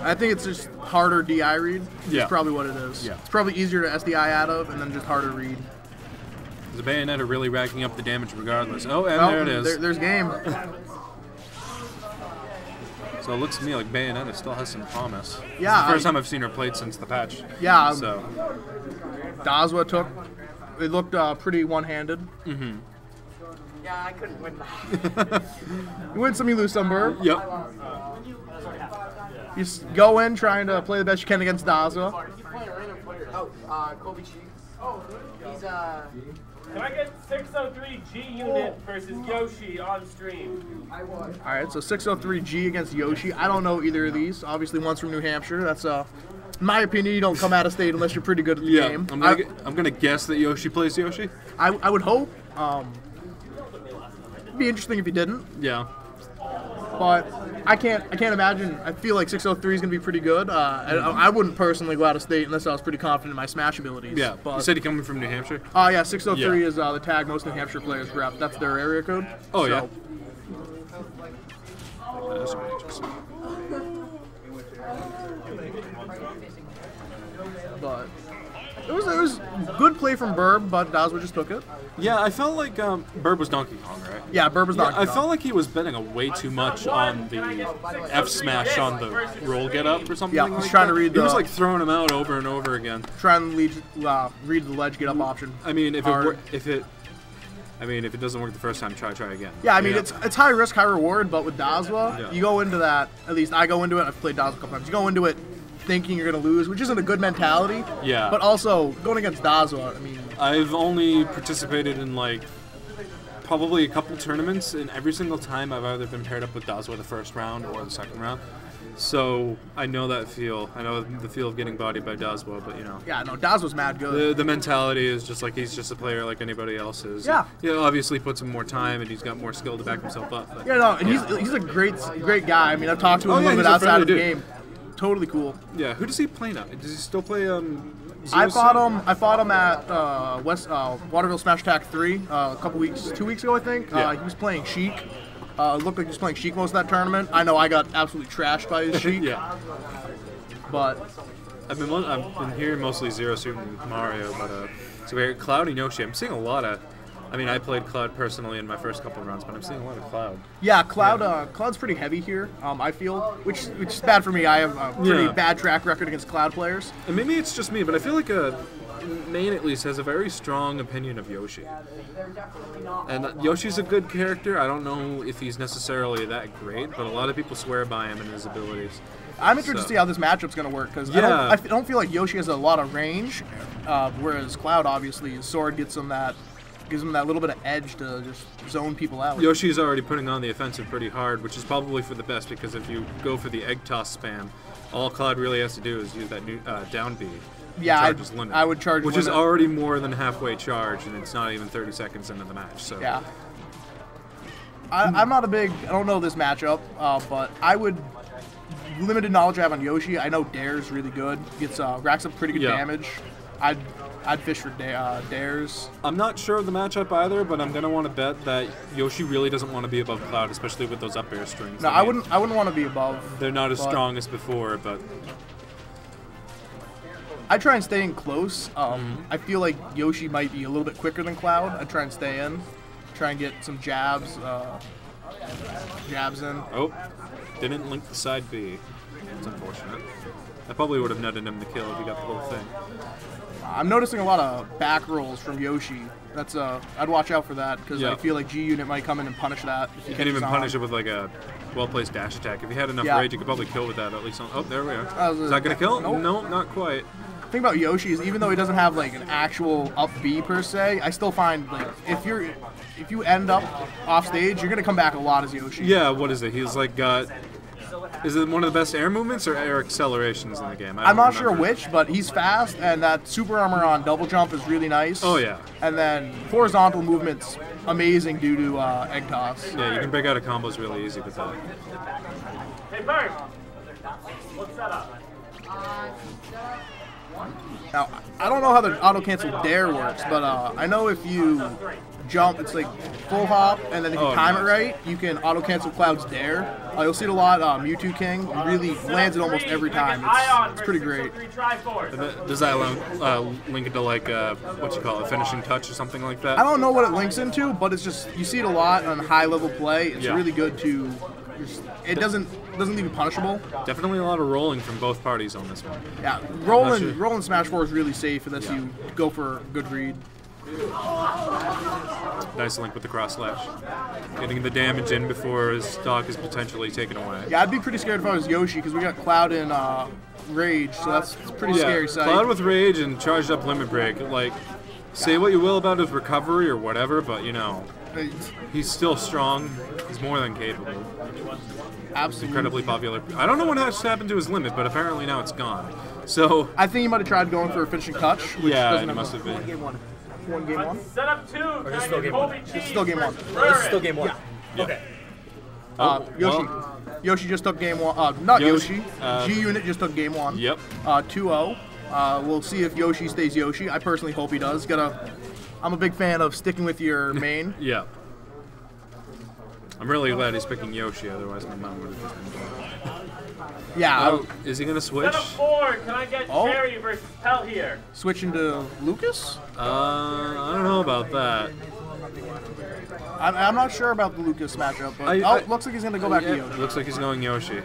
I think it's just harder DI read. Yeah. It's probably what it is. Yeah. It's probably easier to SDI out of and then just harder read. The Bayonetta really racking up the damage regardless. Oh, and Oh, there it is. there- there's game. So it looks to me like Bayonetta still has some promise. It's Yeah, the first I- time I've seen her played since the patch. Yeah, um, So Dazwa took. It looked uh, pretty one-handed. Mm-hmm. Yeah, I couldn't win that. You win some, you lose some, Burr. Yep. You s- go in trying to play the best you can against Dazwa. Oh, uh, Kobe Cheeks. Oh, he's uh. Can I get 603 G unit versus Yoshi on stream? I watch. All right, so 603G against Yoshi. I don't know either of these. Obviously, one's from New Hampshire. That's uh, in my opinion, you don't come out of state unless you're pretty good at the yeah, game. I'm gonna I, gu- I'm gonna guess that Yoshi plays Yoshi. I, I would hope. Um, it'd be interesting if he didn't, Yeah. but I can't. I can't imagine. I feel like 603 is gonna be pretty good. Uh, I, I wouldn't personally go out of state unless I was pretty confident in my Smash abilities. Yeah. But, you said he coming from New Hampshire. Oh yeah, 603 Yeah. is uh, the tag most New Hampshire players rep. That's their area code. Oh, yeah. That's really interesting. But it was it was good play from Burb, but Dazwa just took it. Yeah, I felt like um, Burb was Donkey Kong, right? Yeah, Burb was Donkey Kong. I Kong. felt like he was betting a way too much on the F smash on the roll get up or something. Yeah, like he's trying to that. read He was like throwing him out over and over again. Trying to lead, uh, read the ledge get up option. I mean, if Hard. it if it, I mean, if it doesn't work the first time, try try again. Yeah, I mean know? it's it's high risk, high reward, but with Dazwa, Yeah. you go into that. At least I go into it. I've played Dazwa a couple times. You go into it thinking you're gonna lose, which isn't a good mentality. Yeah. But also going against Dazwa, I mean, I've only participated in like probably a couple tournaments, and every single time I've either been paired up with Dazwa the first round or the second round. So I know that feel. I know the feel of getting bodied by Dazwa, but you know. yeah, no, Dazwa's mad good. The, the mentality is just like he's just a player like anybody else is. Yeah. You know, obviously puts in more time and he's got more skill to back himself up. But yeah, no, and he's he's a great great guy. I mean, I've talked to him Oh, a yeah, little bit outside of the friendly game. Totally cool. yeah, who does he play now? Does he still play um? I fought him. I fought him at uh, West uh, Waterville Smash Attack three uh, a couple weeks, two weeks ago, I think. Yeah. Uh, he was playing Sheik. Uh, looked like he was playing Sheik most of that tournament. I know I got absolutely trashed by his Sheik. yeah. But I've been I've been hearing mostly Zero Suit and Mario, but uh, so we Cloud and Yoshi. I'm seeing a lot of. I mean, I played Cloud personally in my first couple runs, but I'm seeing a lot of Cloud. yeah, Cloud uh, Cloud's pretty heavy here. Um, I feel, which which is bad for me. I have a pretty Yeah. bad track record against Cloud players. And maybe it's just me, but I feel like uh Maine at least has a very strong opinion of Yoshi. And Yoshi's a good character. I don't know if he's necessarily that great, but a lot of people swear by him and his abilities. I'm interested So- to see how this matchup's going to work because I, don't, Yeah. I f- don't feel like Yoshi has a lot of range, uh, whereas Cloud obviously his sword gets him that gives him that little bit of edge to just zone people out. Yoshi's already putting on the offensive pretty hard, which is probably for the best because if you go for the egg toss spam, all Cloud really has to do is use that new uh, down B. Yeah, I'd- limit, I would charge which is already more than halfway charged, and it's not even 30 seconds into the match. So Yeah. I, I'm not a big. I don't know this matchup, uh, but I would. Limited knowledge I have on Yoshi. I know Dair's really good. Gets uh, racks up pretty good Yeah. damage. I'd I'd fish for da- uh, Dairs. I'm not sure of the matchup either, but I'm gonna want to bet that Yoshi really doesn't want to be above Cloud, especially with those up air strings. No, I wouldn't. I wouldn't want to be above. They're not as strong as before, but I try and stay in close. Um, Mm-hmm. I feel like Yoshi might be a little bit quicker than Cloud. I try and stay in, try and get some jabs, uh, jabs in. oh, didn't link the side B. It's unfortunate. I probably would have netted him the kill if he got the whole thing. I'm noticing a lot of back rolls from Yoshi. That's uh, I'd watch out for that because Yeah. I feel like G Unit might come in and punish that. You can't even punish it with like a well-placed dash attack. If you had enough Yeah. rage, you could probably kill with that at least. On, oh, there we are. Was Is that gonna kill? Nope. No, not quite. The thing about Yoshi is even though he doesn't have like an actual up B per se, I still find like if you're if you end up off stage, you're gonna come back a lot as Yoshi. Yeah, what is it? He's like got. Is it one of the best air movements or air accelerations in the game? I I'm don't not sure which, but he's fast, and that super armor on double jump is really nice. Oh, yeah. And then horizontal movement's amazing due to uh, egg toss. Yeah, you can break out of combos really easy with that. Hey, Bird. What's that up? Now, I don't know how the auto cancel dair works, but uh, I know if you jump, it's like full hop, and then if you Oh, time nice. it right, you can auto cancel Cloud's dair. Uh, you'll see it a lot. Uh, Mewtwo King really lands it almost every time. It's, it's pretty great. Three try fours. Does that uh, link into like uh, what you call it, finishing touch or something like that? I don't know what it links into, but it's just you see it a lot on high level play. It's Yeah. really good to. It doesn't doesn't leave you punishable. Definitely a lot of rolling from both parties on this one. Yeah, rolling sure. rolling Smash Four is really safe unless you go for a good read. Nice link with the cross slash. Getting the damage in before his stock is potentially taken away. Yeah, I'd be pretty scared if I was Yoshi because we got Cloud in uh, Rage, so that's it's a pretty yeah, scary sight. Cloud with rage and charged up limit break. Like, say what you will about his recovery or whatever, but you know, he's still strong. He's more than capable. Absolutely. Incredibly popular. I don't know what has happened to his limit, but apparently now it's gone. So I think he might have tried going for a finishing touch. Which Yeah, doesn't it must have been. Game one. One game one. Set up two. Can this still game one? Cheese This is still game one. versus This is still game one. Okay. Uh, Oh, Yoshi. well- Yoshi just took game one. Uh, not Yoshi, Yoshi. uh, G Unit just took game one. Yep. Uh, 2-0. Uh, we'll see if Yoshi stays Yoshi. I personally hope he does. Gotta. I'm a big fan of sticking with your main. Yeah. I'm really glad he's picking Yoshi, otherwise my mom would have just been Yeah. Oh, is he gonna switch? Set up four. Can I get Oh. Cherry versus Pell here? Switching to Lucas. Uh, I don't know about that. I'm, I'm not sure about the Lucas matchup, but I- oh, looks like he's gonna go back Yeah, to Yoshi. Looks like he's going Yoshi.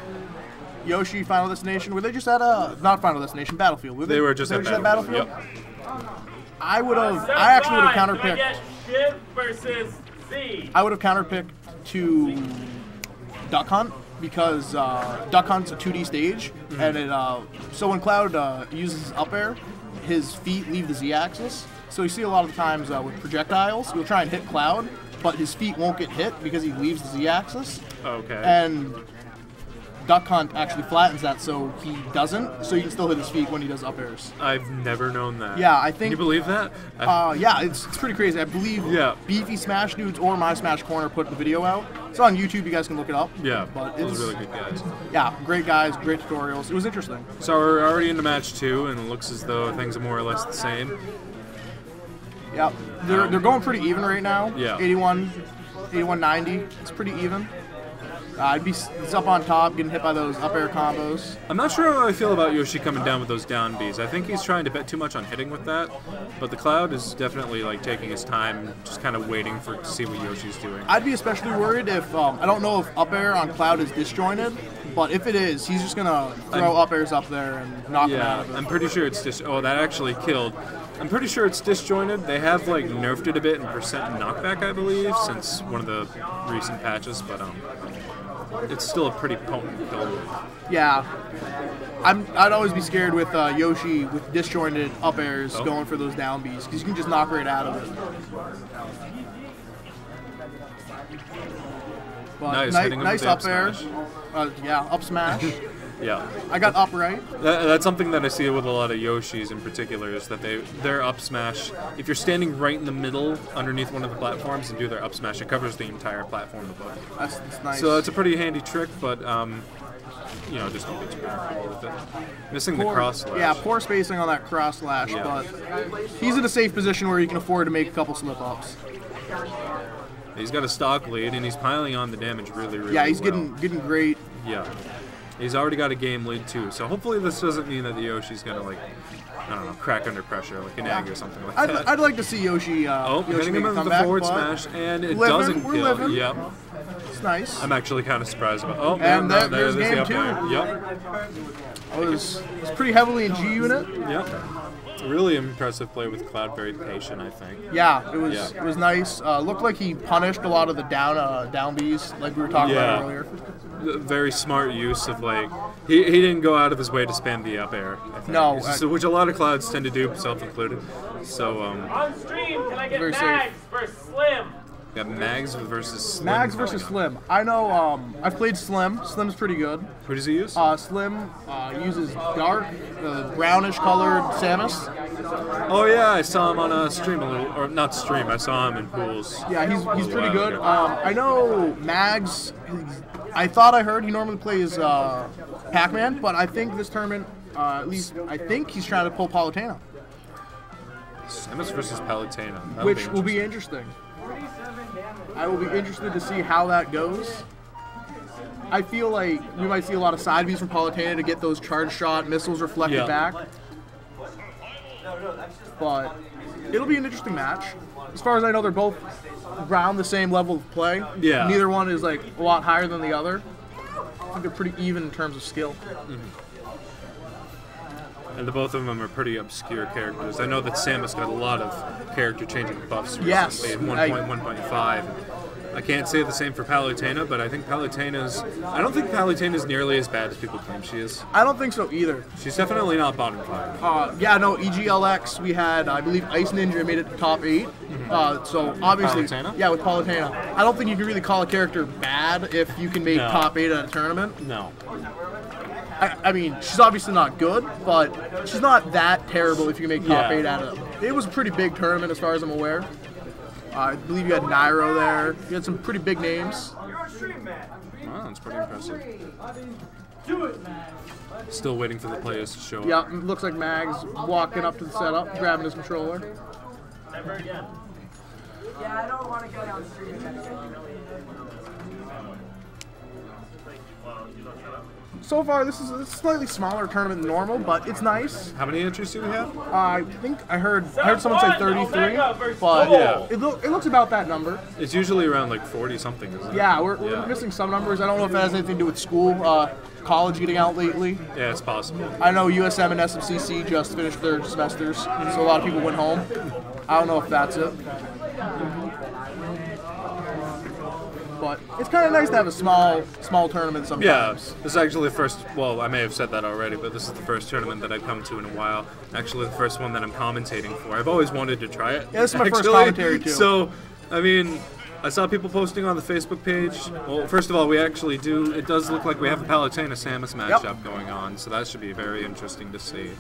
Yoshi Final Destination. Were they just at a not Final Destination Battlefield? Were They were just they at just Battlefield. I would have. Set I actually would have five. Can I Shiv versus Z? I would have counterpicked to Duck Hunt because uh, Duck Hunt's a 2D stage, Mm-hmm. and it uh, so when Cloud uh, uses up air, his feet leave the Z-axis. So you see a lot of times uh, with projectiles, you'll try and hit Cloud, but his feet won't get hit because he leaves the Z-axis. Okay. And Duck Hunt actually flattens that, so he doesn't. So you can still hit his feet when he does up airs. I've never known that. Yeah, I Can think- you believe that? Uh, yeah, it's, it's pretty crazy. I believe Yeah. Beefy Smash Doods or My Smash Corner put the video out. It's on YouTube. You guys can look it up. yeah, but those it's are really good guys. yeah, great guys, great tutorials. It was interesting. So we're already into match two, and it looks as though things are more or less the same. Yeah, they're, they're going pretty even right now. Yeah. 81, 81, 90. It's pretty even. Uh, I'd be up on top, getting hit by those up air combos. I'm not sure how I feel about Yoshi coming down with those down Bs. I think he's trying to bet too much on hitting with that, but the Cloud is definitely like taking his time, just kind of waiting for to see what Yoshi's doing. I'd be especially worried if um, I don't know if up air on Cloud is disjointed, but if it is, he's just gonna throw I'm- up airs up there and knock him out Yeah, of it. I'm pretty sure it's dis. Oh, that actually killed. I'm pretty sure it's disjointed. They have like nerfed it a bit in percent knockback, I believe, since one of the recent patches, but um, it's still a pretty potent build. Yeah. I'm, I'd always be scared with uh, Yoshi with disjointed up airs Oh. going for those down Bs because you can just knock right out of it. But Nice, ni- nice up up air. Uh, yeah, up smash. Yeah. I got up right. That, that's something that I see with a lot of Yoshis in particular is that they their up smash. If you're standing right in the middle underneath one of the platforms and do their up smash, it covers the entire platform above. you. That's, that's nice. So it's a pretty handy trick, but um, you know, just don't get too comfortable with it. Missing the cross slash. Yeah, poor spacing on that cross slash, Yeah. but he's in a safe position where he can afford to make a couple slip ups. He's got a stock lead and he's piling on the damage really, really Yeah, he's well. getting getting great. Yeah. He's already got a game lead too, so hopefully this doesn't mean that the Yoshi's gonna like, I don't know, crack under pressure like an egg or something like I'd, that. I'd like to see Yoshi. Uh, oh, Yoshi hitting him a with the forward smash, and it living, doesn't kill. living. Yep. It's nice. I'm actually kind of surprised about. Oh, And no, there- there's there's game up two. Yep. I was, was pretty heavily in G unit. Yep. Really impressive play with Cloud. Very patient, I think. Yeah, it was Yeah. it was nice. Uh, looked like he punished a lot of the down uh, down Bs like we were talking Yeah. about earlier. Very smart use of like he, he didn't go out of his way to spam the up air. I think. No, so, which a lot of clouds tend to do, self included. So um, On stream, can I get Very safe. Mags versus Slim? got Mags versus Slim. Mags versus on. Slim. I know. Um, I've played Slim. Slim's pretty good. Who does he use? Uh, Slim uh, uses dark, uh, brownish colored Samus. Oh yeah, I saw him on a stream a little, or not stream. I saw him in pools. Yeah, he's, he's pretty good. Um, I know Mags. I thought I heard he normally plays uh, Pac-Man, but I think this tournament, uh, at least I think he's trying to pull Palutena, Samus versus Palutena, That'll which will be interesting. interesting. I will be interested to see how that goes. I feel like we might see a lot of side Bs from Palutena to get those charge shot missiles reflected Yeah. back. But it'll be an interesting match. As far as I know, they're both around the same level of play. Yeah. Neither one is like a lot higher than the other. I think they're pretty even in terms of skill. Mm-hmm. And the both of them are pretty obscure characters. I know that Samus got a lot of character changing buffs recently in I- 1.1.5. I can't say the same for Palutena, but I think Palutena's. I don't think Palutena is nearly as bad as people claim she is. I don't think so either. She's definitely not bottom five. Uh, yeah, no, EGLX, we had, I believe, Ice Ninja made it to top 8. Uh, so obviously, Palutena? yeah, with Palutena. I don't think you can really call a character bad if you can make No. top 8 at a tournament. No. I, I mean, she's obviously not good, but she's not that terrible if you can make top Yeah. 8 at it. It was a pretty big tournament as far as I'm aware. Uh, I believe you had Nairo there. You had some pretty big names. Wow, that's pretty impressive. Still waiting for the players to show up. Yeah, looks like Mags walking up to the setup, grabbing his controller. Never again. Yeah, I don't want to go down the street again. So far, this is a slightly smaller tournament than normal, but it's nice. How many entries do we have? I think I heard I heard someone say 33, but Yeah. it, look, it looks about that number. It's usually around like 40 something, isn't it? Yeah, we're, we're Yeah. missing some numbers. I don't know if that has anything to do with school, uh, college getting out lately. Yeah, it's possible. I know USM and SMCC just finished their semesters, so a lot of people went home. I don't know if that's it. But it's kind of nice to have a small, small tournament sometimes. Yeah, this is actually the first. Well, I may have said that already, but this is the first tournament that I've come to in a while. Actually, the first one that I'm commentating for. I've always wanted to try it. Yeah, this is my first commentary, too. So, I mean, I saw people posting on the Facebook page. Well, first of all, we actually do. It does look like we have a Palutena Samus matchup going on, so that should be very interesting to see.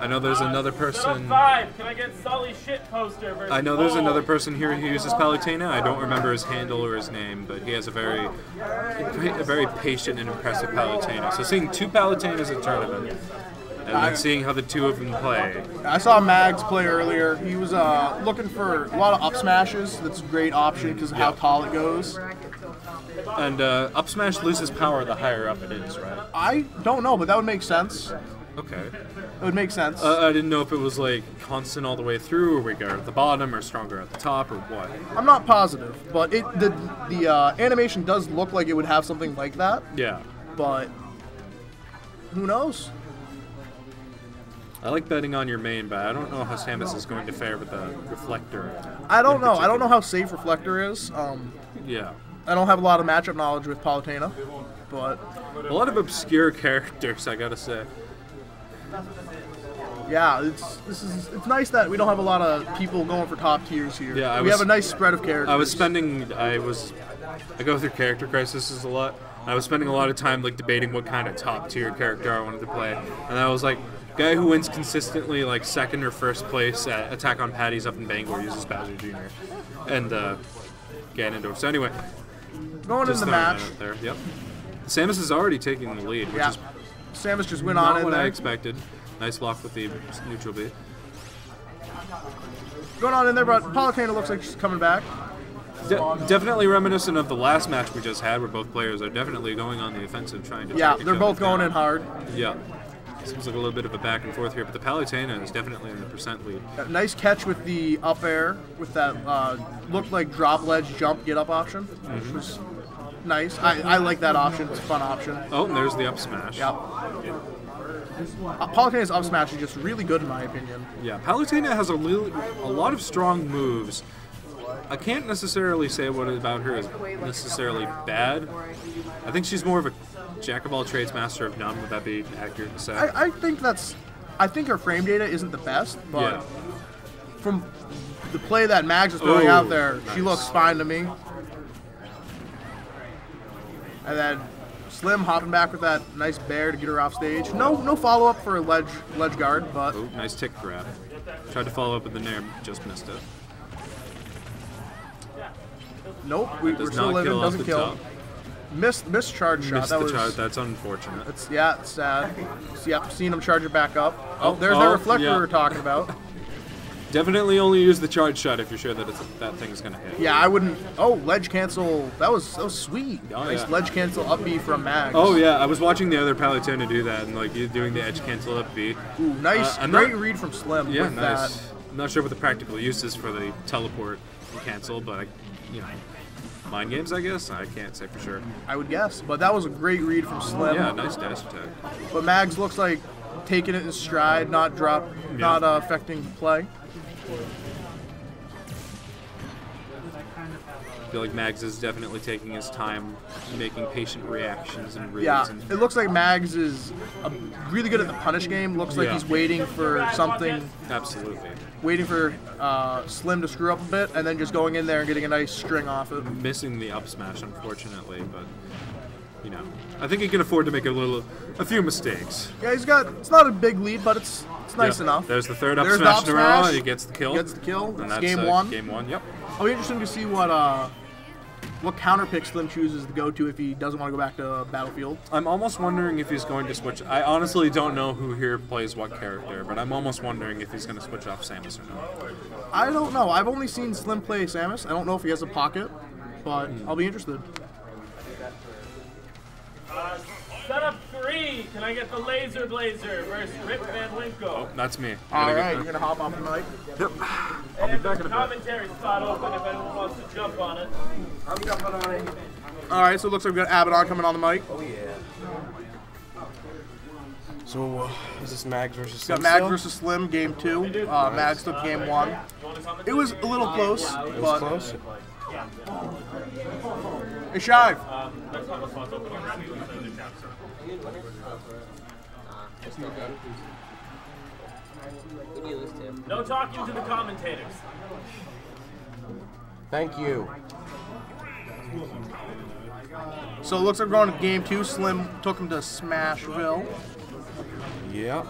I know there's another person. five, can I get Sully shit poster versus I know there's Cole? another person here who uses Palutena. I don't remember his handle or his name, but he has a very, a very patient and impressive Palutena. So seeing two Palutenas at tournament, and then seeing how the two of them play. I saw Mags play earlier. He was uh, looking for a lot of up smashes. That's a great option because of how tall it goes. And uh, up smash loses power the higher up it is, right? I don't know, but that would make sense. Okay. It would make sense. Uh, I didn't know if it was like constant all the way through, or weaker at the bottom, or stronger at the top, or what. I'm not positive, but it the the uh, animation does look like it would have something like that. Yeah. But who knows? I like betting on your main, but I don't know how Samus is going to fare with the reflector. I don't know. I don't know how safe Reflector is. Um, Yeah. I don't have a lot of matchup knowledge with Palutena, but A lot of obscure characters, I gotta say. Yeah, it's this is it's nice that we don't have a lot of people going for top tiers here. Yeah, I we was- have a nice spread of characters. I was spending, I was, I go through character crises a lot. I was spending a lot of time like debating what kind of top tier character I wanted to play, and I was like, guy who wins consistently like second or first place at Attack on Patties up in Bangor uses Bowser Jr. and uh, Ganondorf. So anyway, Going in the match. there. Yep. Samus is already taking the lead, which Yeah. is Samus just went not on in what I expected. Nice block with the neutral B. Going on in there, but Palutena looks like she's coming back. De- definitely reminiscent of the last match we just had, where both players are definitely going on the offensive, trying to. Yeah, they're both going down. in hard. Yeah. Seems like a little bit of a back and forth here, but the Palutena is definitely in the percent lead. Nice catch with the up air with that uh, looked like drop ledge jump get up option, which Mhm. Nice. I, I like that option. It's a fun option. Oh, and there's the up smash. Yep. uh, Palutena's up smash is just really good in my opinion. Yeah, Palutena has a, li- a lot of strong moves. I can't necessarily say what about her is necessarily bad. I think she's more of a jack of all trades, master of none. Would that be accurate to say? I, I think that's. I think her frame data isn't the best, but Yeah. from the play that Mags is throwing Ooh, out there, she looks fine to me. And then Slim hopping back with that nice bair to get her off stage. No, no follow up for a ledge ledge guard, but Ooh, nice tick grab. Tried to follow up with the nair, just missed it. nope. We, we're still not living. Doesn't kill. top. Missed missed charge shot. Missed that the was. charge. That's unfortunate. It's yeah, it's sad. Yep, seen him charge it back up. Oh, Oh, there's oh, that reflector yeah. we were talking about. Definitely only use the charge shot if you're sure that it's, that thing's gonna hit. Yeah, I wouldn't. Oh, ledge cancel. That was that was sweet. Oh, nice yeah. ledge cancel up B from Mags. Oh yeah, I was watching the other Palutena do that and like you doing the edge cancel up B. Ooh, nice, Uh, I'm great not- read from Slim. Yeah, with nice. That. I'm not sure what the practical use is for the teleport cancel, but I, you know, mind games, I guess. I can't say for sure. I would guess, but that was a great read from Slim. Yeah, nice dash attack. But Mags looks like taking it in stride, not drop, not uh, affecting play. I feel like Mags is definitely taking his time, making patient reactions and reads. Yeah, and it looks like Mags is uh really good at the punish game. Looks like Yeah. he's waiting for something, absolutely waiting for uh, Slim to screw up a bit, and then just going in there and getting a nice string off of it. missing the up smash, unfortunately. But you know, I think he can afford to make a little, a few mistakes. Yeah, he's got. It's not a big lead, but it's it's nice Yeah, enough. There's the third up There's the smash in a row. He gets the kill. Gets the kill. And that's game uh, one. Game one. Yep. It'll be interesting to see what uh, what counter pick Slim chooses to go to if he doesn't want to go back to Battlefield. I'm almost wondering if he's going to switch. I honestly don't know who here plays what character, but I'm almost wondering if he's going to switch off Samus or not. I don't know. I've only seen Slim play Samus. I don't know if he has a pocket, but Hmm. I'll be interested. Uh, setup three. Can I get the Laser Blazer versus Rip Van Winkle? Oh, that's me. All Gotta get right, that. you're gonna hop off the mic. Yep. I'll be back in a commentary spot open if anyone wants to jump on it. I'm jumping on it. All right, so it looks like we got Abaddon coming on the mic. Oh yeah. So, uh, is this Mags versus Slim? Got Slim Mag still? versus Slim, game two. Uh, Mags took game one. It was a little close, It was but close. hey, Shive. Who do you lose to? No talking to the commentators. Thank you. So it looks like we're going to game two. Slim took him to Smashville. Yep.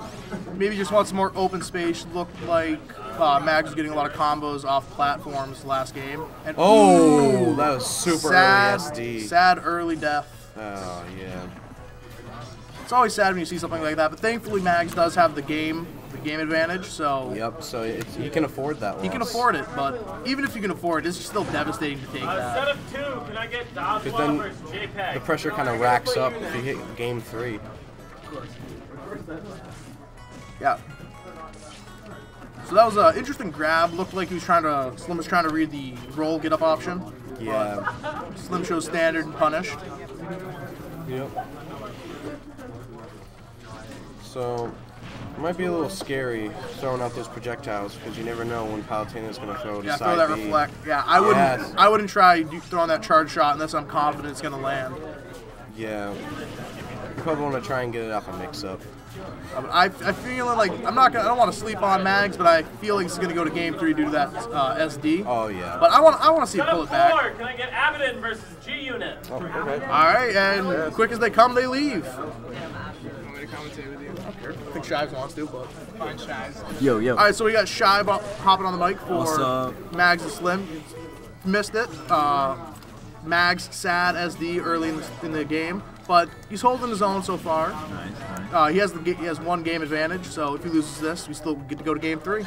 Maybe just want some more open space. Looked like uh, Mags was getting a lot of combos off platforms last game. And Oh, ooh, that was super sad, early SD. Sad early death. Oh yeah. It's always sad when you see something like that, but thankfully Mags does have the game, the game advantage, so Yep. So it's, he can afford that. he can afford it. But even if you can afford it, it's still devastating to take Uh, that. setup two. Can I get Because Doswell then versus JPEG? the pressure kind of racks up if you hit game three. Yeah. So that was an interesting grab. Looked like he was trying to Slim was trying to read the roll get up option. Yeah. Slim shows standard and punished. Yep. So, it might be a little scary throwing out those projectiles because you never know when Palutena is going to throw to Yeah, side throw that B. reflect. Yeah, I wouldn't. Yes. I wouldn't try throwing that charge shot unless I'm confident it's gonna land. Yeah. You probably want to try and get it off a mix-up. Uh, I, I feel like I'm not gonna. I don't want to sleep on Mags, but I feel like he's gonna go to game three due to that uh, SD. Oh yeah. But I want. I want to see it pull it back. four. Can I get Abaddon versus G Unit? Oh, okay. All right, and quick as they come, they leave. I think Shives wants to, but Fine, Shives. Yo, yo. All right, so we got Shive hopping on the mic for? Mags and Slim. Missed it. Uh, Mags sad as the early in the, in the game, but he's holding his own so far. Nice, nice. Uh, he has the he has one game advantage, so if he loses this, we still get to go to game three.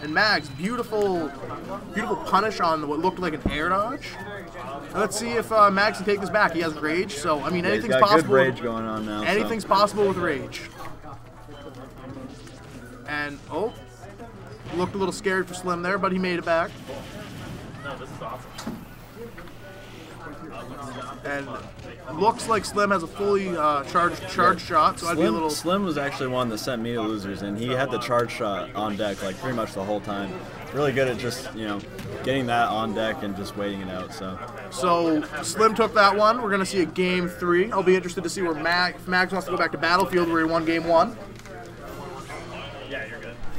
And Mags, beautiful, beautiful punish on what looked like an air dodge. Let's see if uh, Mags can take this back. He has rage, so I mean Yeah, he's anything's got good possible. rage going on now, so. Anything's possible with rage. And oh, looked a little scared for Slim there, but he made it back. No, this is awesome. And looks like Slim has a fully uh, charged charged shot, so I'd be a Slim, little. Slim was actually one that sent me to losers, and he had the charge shot on deck like pretty much the whole time. Really good at just you know getting that on deck and just waiting it out. So So Slim took that one. We're gonna see a game three. I'll be interested to see where Mag if Mags wants to go back to Battlefield where he won game one.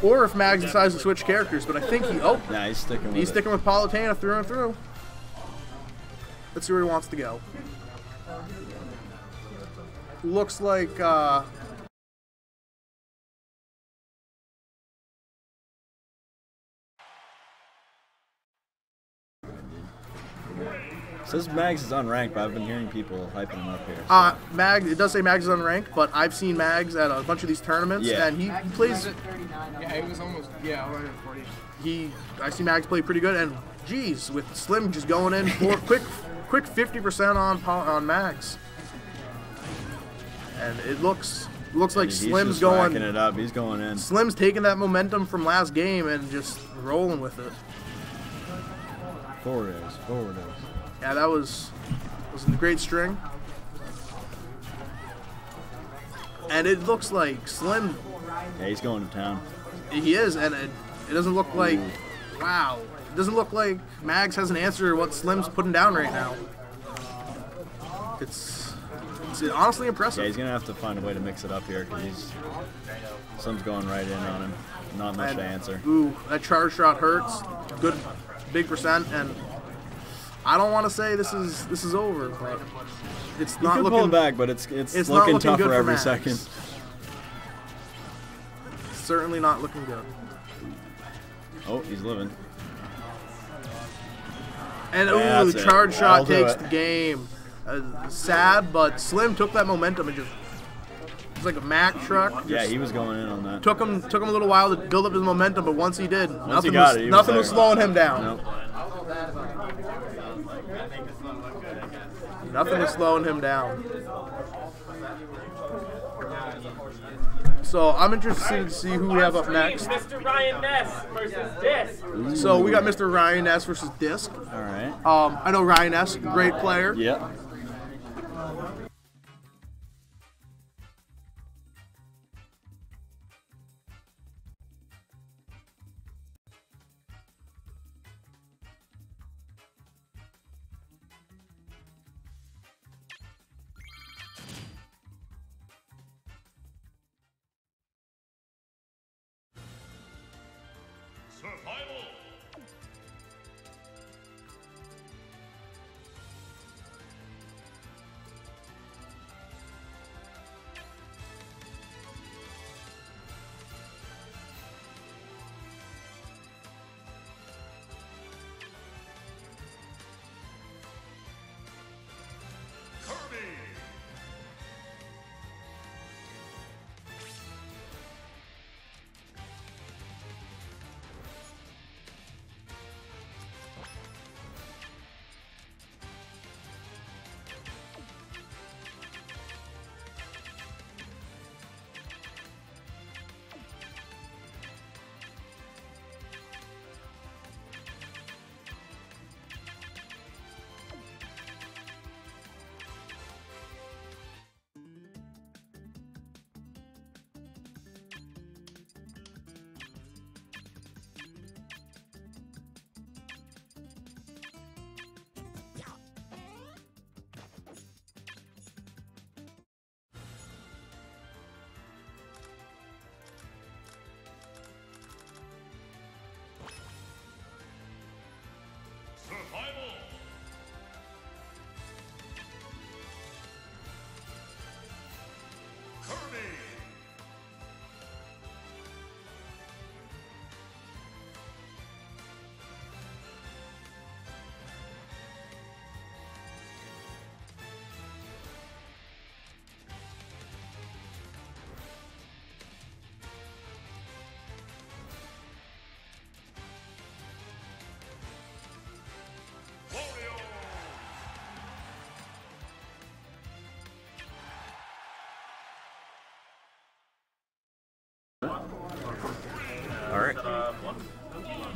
Yeah, you're good. Or if Mags decides to switch characters, but I think he oh yeah, he's sticking with he's it. sticking with Palutena through and through. Let's see where he wants to go. Looks like uh, Says Mags is unranked, but I've been hearing people hyping him up here. so- uh, Mag. It does say Mags is unranked, but I've seen Mags at a bunch of these tournaments, Yeah. and he, he plays. Yeah, it was almost, yeah, forty. He, I see Mags play pretty good, and geez, with Slim just going in for quick, quick 50% on Pa- on Mags, and it looks looks like He's Slim's just going. it up. He's going in. Slim's taking that momentum from last game and just rolling with it. Forward airs, forward airs. Yeah, that was was a great string. And it looks like Slim, Yeah, he's going to town. he is, and it, it doesn't look like, wow, it doesn't look like Mags has an answer to what Slim's putting down right now. It's, it's honestly impressive. Yeah, he's gonna have to find a way to mix it up here because he's Slim's going right in on him. Not much And, to answer. Ooh, that charge shot hurts. Good, big percent, and I don't want to say this is this is over, but it's He not looking back, but it's it's, it's looking looking tougher every Max. second. Certainly not looking good. Oh, he's living. And Yeah, ooh, the it. shot That'll takes the game. Uh, sad, but Slim took that momentum and just it's like a Mack truck. Yeah, he was going in on that. took him took him a little while to build up his momentum, but once he did, nothing got was it, he was nothing was there. slowing him down. Nope. Nothing was slowing him down. So I'm interested to see who we have up next. Mr. Ryan Ness versus Disc. So we got Mr. Ryan S versus Disc. All right. Um, I know Ryan S, great player. Yeah.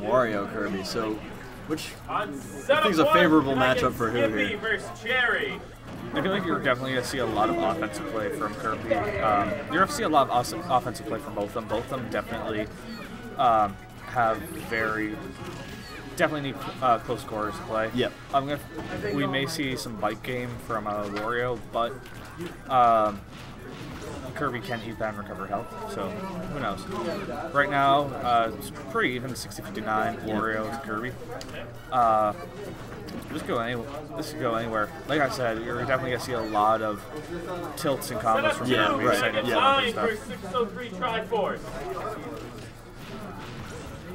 Wario Kirby. So which I think is a favorable can I get matchup for who here. versus Cherry. I feel like you're definitely going to see a lot of offensive play from Kirby. Um, you're going to see a lot of awesome offensive play from both of them. Both of them definitely um, have very definitely need uh, close scorers to play. Yep. I'm gonna. We may see some bite game from uh, Wario, but um, Kirby can eat that and recover health. So who knows? Right now, uh, it's pretty even 60-59 Wario to Kirby. Uh, this could go any, this could go anywhere. Like I said, you're definitely gonna see a lot of tilts and combos from Yeah, Kirby, right, setting yeah. some Time other for stuff. 603 Triforce.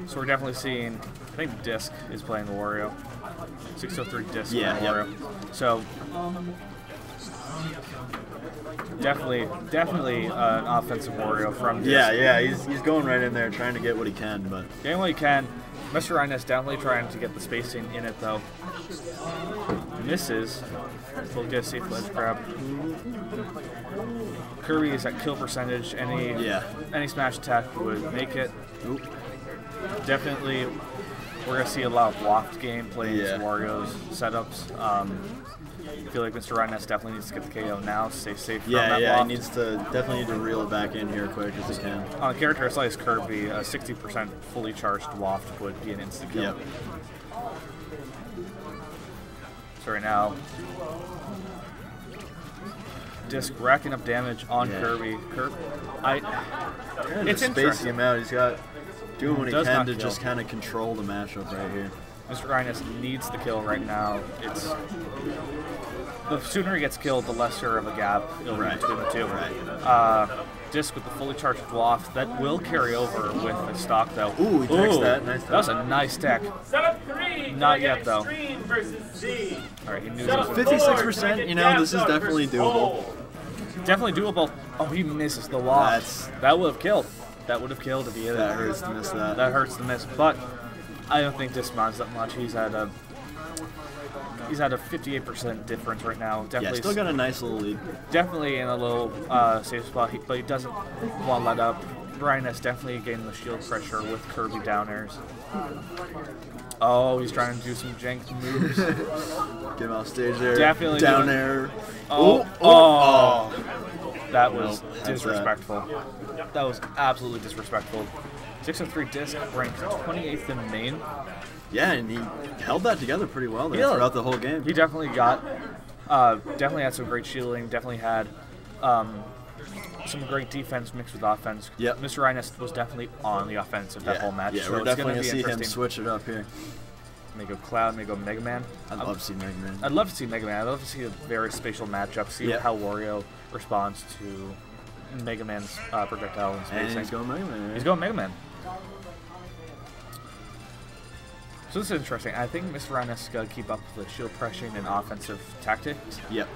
So we're definitely seeing. I think Disc is playing the Wario. 603 Disc Yeah, playing yep. Wario. So definitely, definitely uh, an offensive Wario from Disc. Yeah, yeah, he's, he's going right in there trying to get what he can, but Getting what he can. Mr. Rhinus definitely trying to get the spacing in it though. Misses. We'll get a safe ledge grab. Kirby is at kill percentage. Any Yeah. any smash attack would make it. Definitely, we're gonna see a lot of waft game plays, Yeah. Wario's setups. Um, I feel like Mr. Rhinus definitely needs to get the KO now, stay safe from yeah, that yeah, he needs to definitely need to reel it back in here quick as he can. Uh, on a character size Kirby, a 60% fully charged waft would be an instant kill. Yep. So right now, Disc racking up damage on Yeah. Kirby. Kirby, I. It's spacing him out. He's got doing what he Does can to kill. just kind of control the matchup right here. Mr. Rhinus needs the kill right now. It's the sooner he gets killed, the lesser of a gap it'll be Right. between the two. Right. Uh, Disc with the fully charged waft that will carry over with the stock though. Ooh, he takes that. Nice that was a nice deck. Setup three. Not yet, though. Extreme versus Z. All right, he knew Setup 56%, can I get you know, this is definitely doable. Definitely doable. Oh, he misses the waft. That's- that would have killed. That would have killed if he hit it. That hurts to miss that. That hurts to miss, but I don't think this mods that much. He's at a he's at a 58% difference right now. Yeah, Definitely, still got a nice little lead. definitely in a little uh, safe spot, he, but he doesn't want to let up. Brian has definitely gained the shield pressure with Kirby down airs. Oh, he's trying to do some jank moves. Get him off stage there. Definitely down doing- there. Oh, oh, oh, that was Nope, that's that. disrespectful. That was absolutely disrespectful. 603 disc ranked 28th in Maine. Yeah, and he held that together pretty well there Yeah. throughout the whole game. He definitely got, uh, definitely had some great shielding. Definitely had um, some great defense mixed with offense. Yep. Mr. Rhinus was definitely on the offensive that yeah, whole match. yeah, so we're it's definitely gonna gonna see him switch it up here. May go Cloud, may go Mega Man. I'd love to see Mega Man. I'd love to see Mega Man. I'd love to see a very spatial matchup. See Yeah. how Wario responds to Mega Man's uh, projectile and And spacing. he's going Mega Man. He's going Mega Man. So this is interesting. I think Mr. Rhinus got to keep up with the shield pressing and offensive tactics. Yep.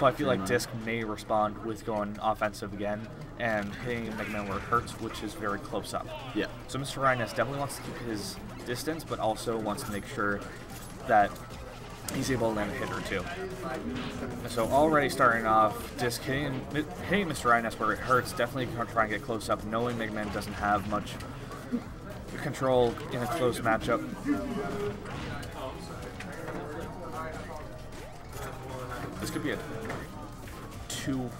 But I feel like. Disc may respond with going offensive again and hitting Megaman where it hurts, which is very close up. Yeah. So Mr. Rhinus definitely wants to keep his distance, but also wants to make sure that he's able to land a hit or two. So already starting off, Disc hitting, hitting Mr. Rhinus where it hurts, definitely gonna try and get close up, knowing Mega Man doesn't have much control in a close matchup. This could be a two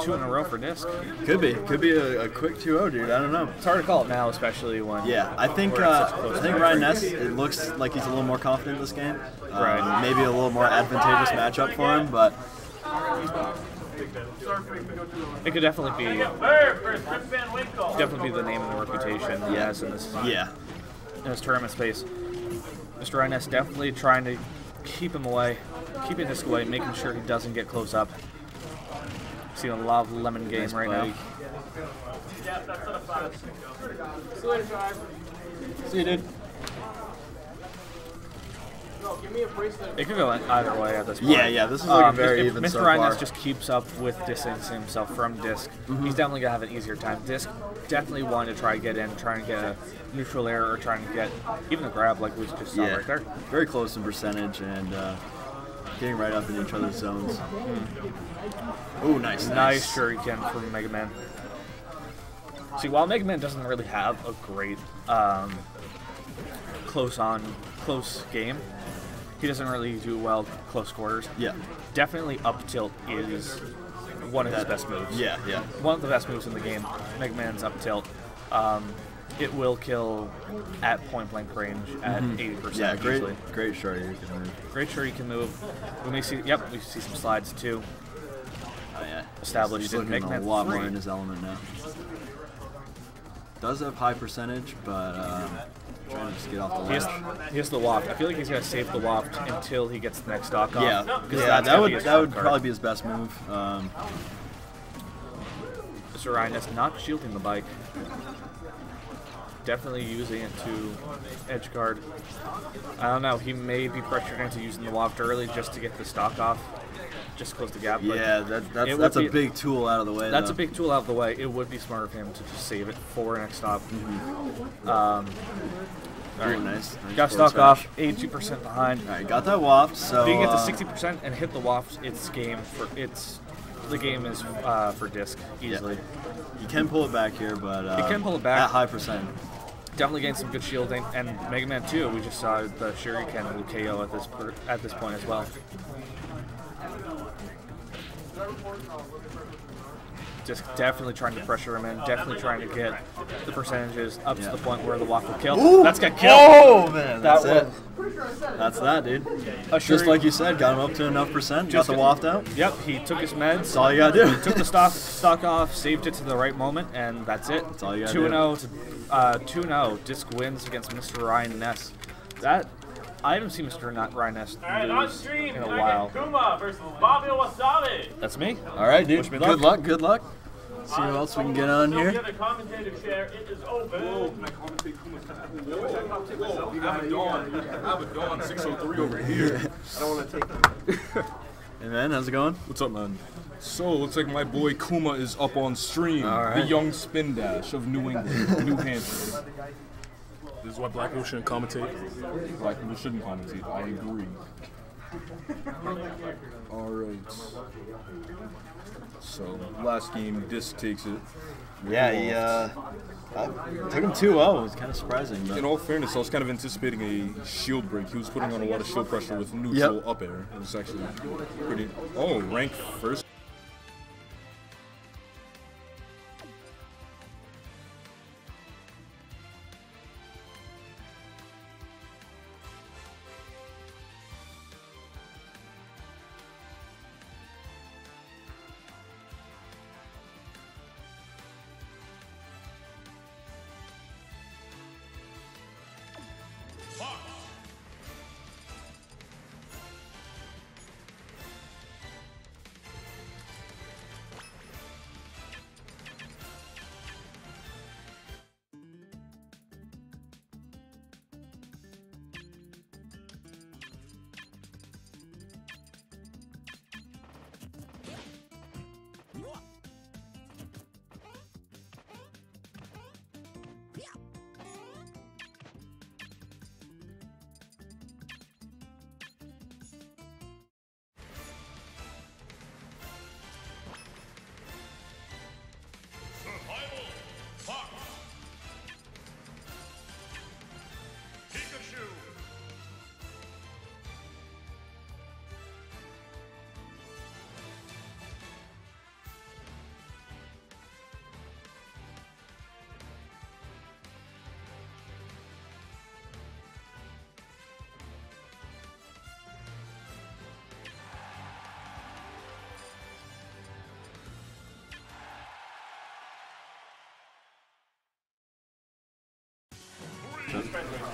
two in a row for Disc. Could be. Could be a, a quick 2-0, dude. I don't know. It's hard to call it now, especially when Yeah, I think uh, I think. Ryan Ness. It looks like he's a little more confident this game. Um, Right. Maybe a little more advantageous matchup for him, but It could definitely be Burr versus Rip Van Winkle. definitely be the name and the reputation he has in this yeah, in this tournament space. Mr. Rhinus definitely trying to keep him away, keeping Disc away, making sure he doesn't get close up. Seeing a lot of lemon game Nice right bike. Yeah, that's set up five. See you later, now. See you, dude. No, give me a bracelet. It could go either way at this point. Um, Yeah, yeah, this is looking very if even Mr. so Rhinus far. just keeps up with distancing himself from Disc, Mm-hmm. he's definitely gonna have an easier time. Disc definitely wanted to try to get in, trying to get a neutral air or trying to get even a grab like we just saw yeah, right there. very close in percentage and uh, getting right up in each other's zones. Oh, nice, Nice shuriken from Mega Man. See, while Mega Man doesn't really have a great um, close on, close game. He doesn't really do well close quarters. Yeah. Definitely up tilt is one of his best moves. yeah, yeah. One of the best moves in the game. Mega Man's up tilt. Um, it will kill at point blank range at Mhm. 80% Yeah, great, easily. great short you can move. Great shoryuken move. We may see, yep, we see some slides too. Oh yeah. Established He's in looking Mega a lot 3. more in his element now. Does have high percentage, but um, trying to just get off the He has, he has the waft. I feel like he's gonna save the waft until he gets the next stock off. Yeah, 'cause yeah, that's that would that would card. probably be his best move. Um, Mr. Ryan is not shielding the bike. Definitely using it to edge guard. I don't know. He may be pressured into using the waft early just to get the stock off, just close the gap. yeah, that, that's that's a be- big tool out of the way. That's though. a big tool out of the way. It would be smart of him to just save it for next stop. Mm-hmm. Um, Very alright. nice. nice Got stock off. 82% behind. All right, got that waft. So if you can get uh, to 60% and hit the waft, it's game for it's the game is uh, for disc easily. You can pull it back here, but uh, You can pull it back. at high percent. Definitely gained some good shielding, and Mega Man 2, we just saw the Shuriken will KO at this at this point as well. Just definitely trying to pressure him in, definitely trying to get the percentages up Yeah. to the point where the waft will kill. Ooh! Let's get killed. Oh man, that's was it. That's that, dude. A Just like you said, got him up to enough percent, got the got- waft out. Yep, he took his meds. That's all you gotta do. took the stock stock off, saved it to the right moment, and that's it. That's all you gotta Two and do. zero to uh, two and zero. Disc wins against Mr. Ryan Ness. That I haven't seen Mr. Not Ryan Ness Alright, on lose in a while. Kuma versus Bobby Wasabi? That's me. All right, dude. Wish me Good luck. Good luck. See what else we can get on here. get commentator chair, it is open. Whoa, I have a Dawn. I have a Dawn 603 over here. I don't want to take Hey man, how's it going? What's up, man? So, looks like my boy Kuma is up on stream. All right. The young spin dash of New England, New Hampshire. This is why Black Hole shouldn't commentate. Black people shouldn't commentate. I agree. All right. So, last game, Disc takes it. Yeah, he uh, took him 2-0. It was kind of surprising. But In all fairness, I was kind of anticipating a shield break. He was putting on a lot of shield pressure with neutral up air. It was actually pretty. Oh, rank first.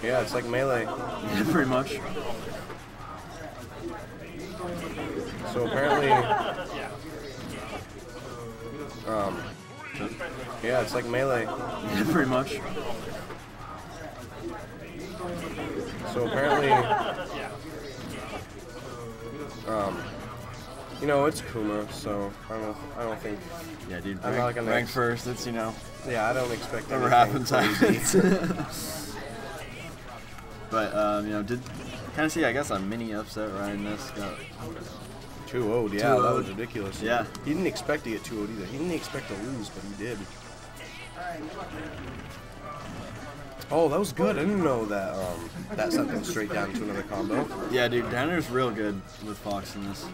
Yeah, it's like melee. Yeah, pretty much. So apparently, um, yeah, it's like melee. Yeah, pretty much. So apparently, um, you know, it's Kuma, so I don't, I don't think. Yeah, dude. I'm rank, not gonna rank first. It's you know. Yeah, I don't expect Whatever anything happens, crazy. happens. you know, did kind of see, I guess, a mini upset. Ryan Ness got 2-0, yeah, that 2-0'd. was ridiculous. Yeah. He didn't expect to get 2-0 either. He didn't expect to lose, but he did. Oh, that was good. I didn't know that um, that sent them straight down to another combo. Yeah, dude, Danner's real good with Fox in this.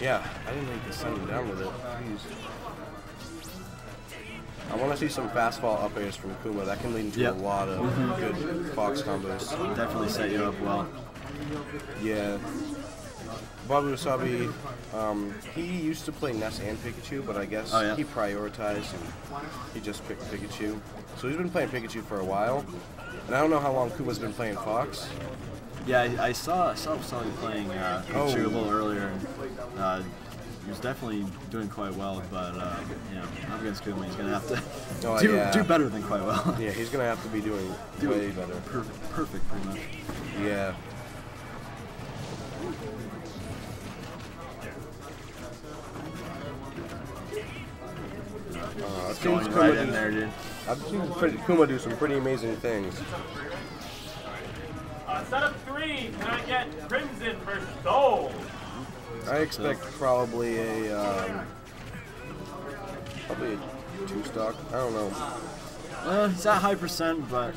Yeah, I didn't think to send him down with it. Jeez. I want to see some fast fall up airs from Kuma. That can lead into Yep. a lot of Mhm. good Fox combos. Definitely set you up well. Yeah. Bobby Wasabi, um, he used to play Ness and Pikachu, but I guess Oh, yeah? he prioritized and he just picked Pikachu. So he's been playing Pikachu for a while. And I don't know how long Kuma's been playing Fox. Yeah, I, I saw I saw Sully playing uh, Pikachu Oh. a little earlier. And, uh, he was definitely doing quite well, but uh, you know, up against Kuma, he's gonna have to Oh, do, yeah. do better than quite well. Yeah, he's gonna have to be doing Do way it better. Perfect, perfect, pretty much. Yeah. Uh, I've seen Going Kuma right do- in there, dude. I've seen pretty, Kuma do some pretty amazing things. Uh, setup three, can I get Crimson versus Gold? I expect probably a um, probably a two stock. I don't know. Uh, he's at high percent, but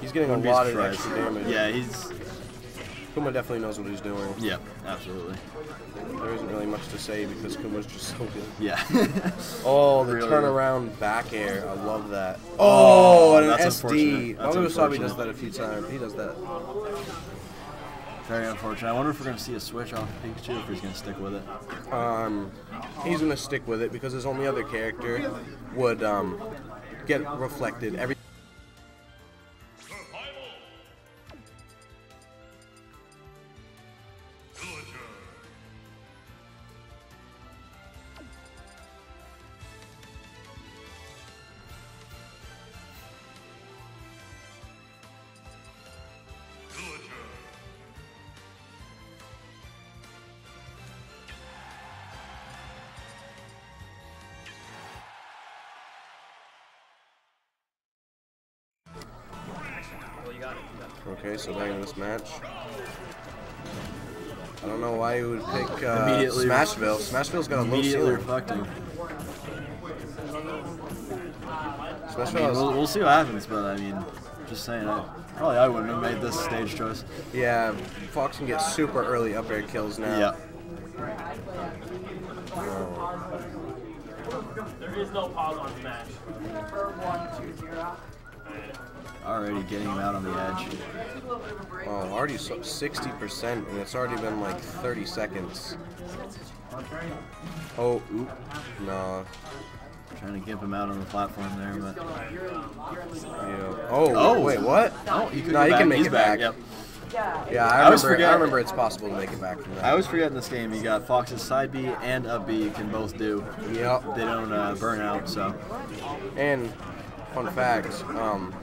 He's getting a lot of extra damage. Yeah, he's Kuma definitely knows what he's doing. yeah, absolutely. There isn't really much to say because Kuma's just so good. Yeah. oh, the Really. turnaround back air. I love that. Oh, Oh, and an that's SD. unfortunate. That's Bobby Wasabi unfortunate. does that a few times. He does that. Very unfortunate. I wonder if we're gonna see a switch off of Pikachu, if he's gonna stick with it. Um, he's gonna stick with it because his only other character would um, get reflected every. Okay, so back in this match. I don't know why you would pick uh, Immediately- Smashville. Smashville's got a low Immediately ceiling. reflecting. I mean, has- we'll, we'll see what happens, but I mean, just saying, I, probably I wouldn't have made this stage choice. Yeah, Fox can get super early up air kills now. Yeah. There is no pause on Smash. Already getting him out on the edge. Oh, already 60%, and it's already been like 30 seconds. Oh, oop. No. Trying to gimp him out on the platform there, but. Yeah. Oh, Oh. wait, what? Oh, he could no, he back. can make He's it back, back. yep. Yeah, I, I always remember. forget- I remember it's possible to make it back from that. I always forget in this game you got Fox's side B and up B you can both do. Yep. They don't uh, burn out, so. And fun fact, um,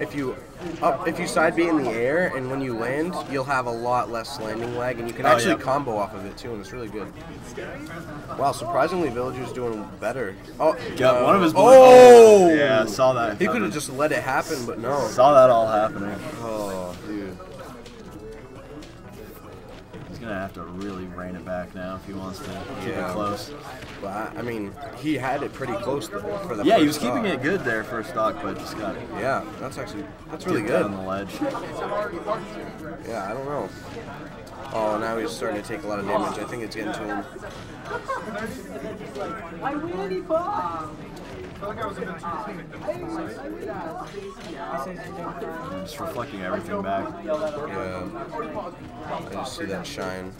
if you up, if you side B in the air and when you land, you'll have a lot less landing lag, and you can Oh, actually yeah. combo off of it too, and it's really good. Wow, surprisingly, Villager's doing better. Oh, Got one of his Oh, Yeah, I saw that He could have just let it happen, but no. Saw that all happening. Oh, gonna have to really rein it back now if he wants to keep Yeah. it close. But I, I mean, he had it pretty close though, for the Yeah, he was keeping stock. it good there first stock, but just got Yeah, that's actually that's really good. on the ledge. Yeah, I don't know. Oh, now he's starting to take a lot of damage. I think it's getting to him. Just reflecting everything back. Yeah. I just see that shine.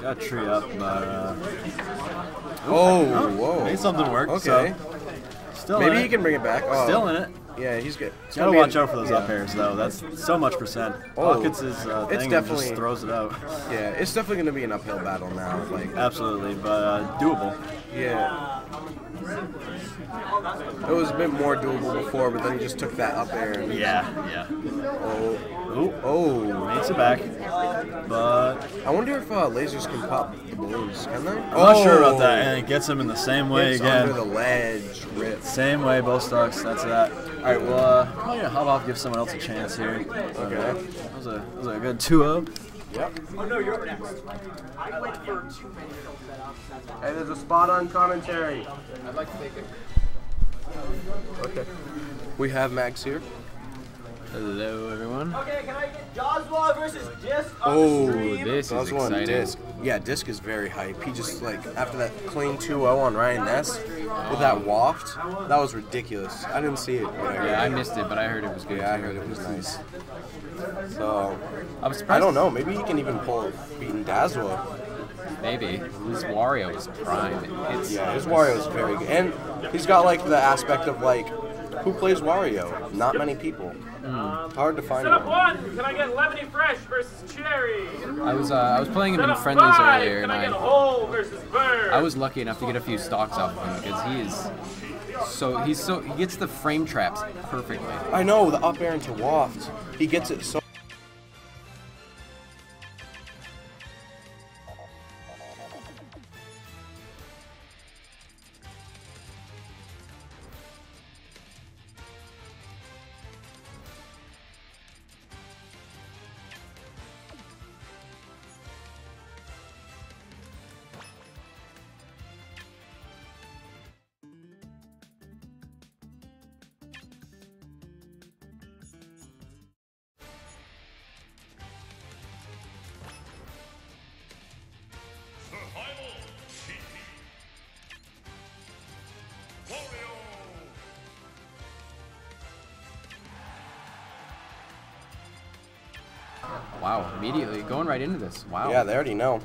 Got tree up, but uh, Oh, whoa. made something work. Okay. So still Maybe in he it. can bring it back. Oh. Still in it. Yeah, he's good. It's Gotta watch an- out for those yeah. up airs though. That's so much percent. Oh, Buckets is uh, it's thing and definitely- just throws it out. Yeah, it's definitely going to be an uphill battle now. Like, Absolutely, but uh, doable. yeah. It was a bit more doable before, but then he just took that up air. Yeah, yeah. Oh. Oh, oh. Makes it back. But I wonder if uh, lasers can pop the balloons. Can they? I'm not sure about that. And it gets him in the same way It's again. under the ledge. Rip. Same way, both stocks. That's that. All right, well, uh, I'm gonna hop off, give someone else a chance here. Okay. That was a that was a good 2-0. Yep. Oh no, you're up next. I wait for too many films that up. Hey, there's a spot on commentary. I'd like to take it. Okay. We have Max here. Hello, everyone. Okay, can I get Doswell versus Disc on Oh, the stream? this That is was exciting. disc. Yeah, disc is very hype. He just like after that clean 2-0 on Ryan Ness with that waft, that was ridiculous. I didn't see it. but I Yeah, I missed it, but I heard it was good. Yeah, I heard it was nice. So I was surprised. I don't know. Maybe he can even pull beating Dazwa. Maybe his Wario is prime. It's Yeah, his Wario is very good, and he's got like the aspect of like, who plays Wario? Not many people. Hard to find Set up one. one. Can I get Lemony Fresh versus Cherry? I was uh, I was playing him Set in up friendlies five. earlier, Can and I get I versus Bird? I was lucky enough to get a few stocks off of him because he is so he's so he gets the frame traps perfectly. I know the up air into waft. He gets it so. Wow, immediately going right into this. Wow. Yeah, they already know.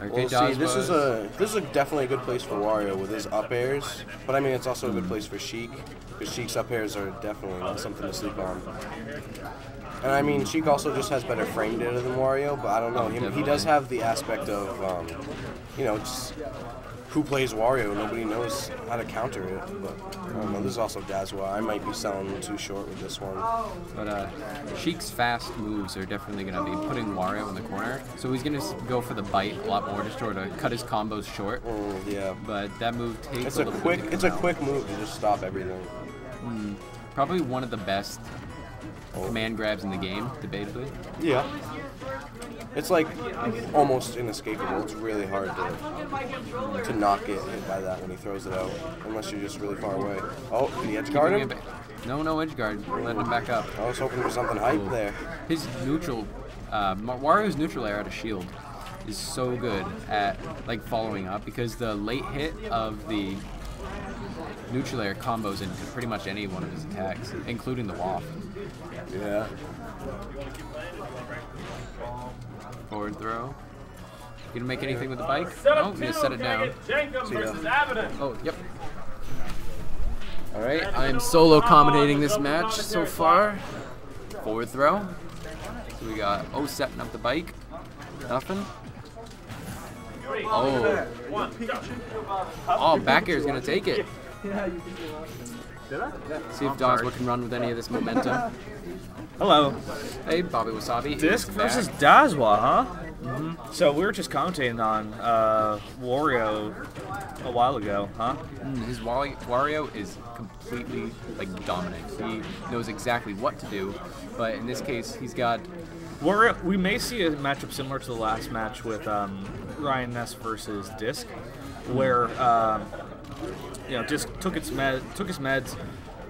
Okay, Well, see, this is a this is a definitely a good place for Wario with his up airs, but I mean it's also a good place for Sheik because Sheik's up airs are definitely not something to sleep on. And I mean, Sheik also just has better frame data than Wario, but I don't know. He, he does have the aspect of, um, you know, just who plays Wario. Nobody knows how to counter it. But I don't know. This is also Dazwa. I might be selling too short with this one. But uh, Sheik's fast moves are definitely going to be putting Wario in the corner. So he's going to go for the bite a lot more, just sort of cut his combos short. yeah. But that move takes It's a a little quick. It's a quick move to just stop everything. Mm, probably one of the best command grabs in the game, debatably. Yeah. It's like almost inescapable. It's really hard to to not get hit by that when he throws it out, unless you're just really far away. Oh, did he edge guard him? No, no edge guard. Letting him back up. I was hoping for something hype Ooh. there. His neutral, uh, Wario's neutral air out of shield is so good at like following up because the late hit of the neutral air combos into pretty much any one of his attacks, including the waft. Yeah. Forward throw. You gonna make anything with the bike? Set No, up gonna set it down. get Jenkum versus Abaddon? Oh, yep. All right, I'm solo commentating this match so far. Forward throw. So we got O setting up the bike. Nothing. Oh. Oh, back air is gonna take it. See if Dazwa can run with any of this momentum. Hello. Hey, Bobby Wasabi. is Disc versus Dazwa, huh? Mm-hmm. So we were just commentating on uh, Wario a while ago, huh? Mm, His Wally- Wario is completely like dominant. He knows exactly what to do, but in this case, he's got Wario, we may see a matchup similar to the last match with um, Ryan Ness versus Disc, where um, you know just took its med, took his meds,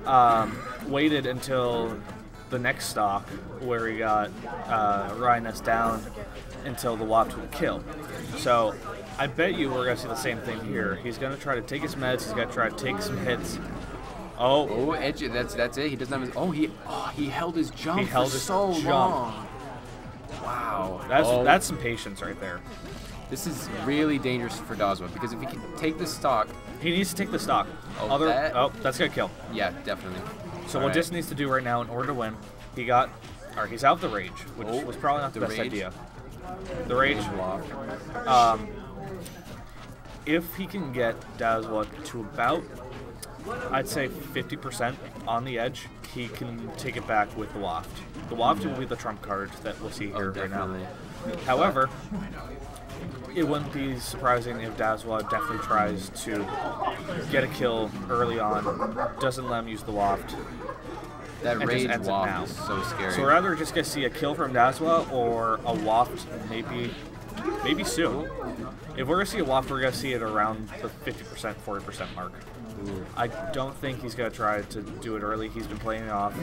um, waited until the next stock where he got uh, Ness down until the Waft would kill. So I bet you we're gonna see the same thing here. He's gonna try to take his meds. He's gonna try to take some hits. Oh, oh edge. That's that's it. He doesn't have his. Oh, he oh he held his jump He held for his so jump. long. Wow, That's Oh. that's some patience right there. This is really dangerous for Dazwa because if he can take the stock, he needs to take the stock. Oh, Other, that- oh, that's gonna kill. Yeah, definitely. So All what right. Disc needs to do right now in order to win, he got, or he's out of the rage, which Oh, was probably not the, the best rage. idea. The rage. Um, if he can get Dazwa to about, I'd say 50% on the edge, he can take it back with the waft. The waft will be the trump card that we'll see here right now. However, it wouldn't be surprising if Dazwa definitely tries to get a kill early on, doesn't let him use the waft. That rage waft now. is so scary. So we're either just gonna see a kill from Dazwa or a waft, maybe, maybe soon. If we're gonna see a waft, we're gonna see it around the 50%, 40% mark. I don't think he's gonna try to do it early. He's been playing it off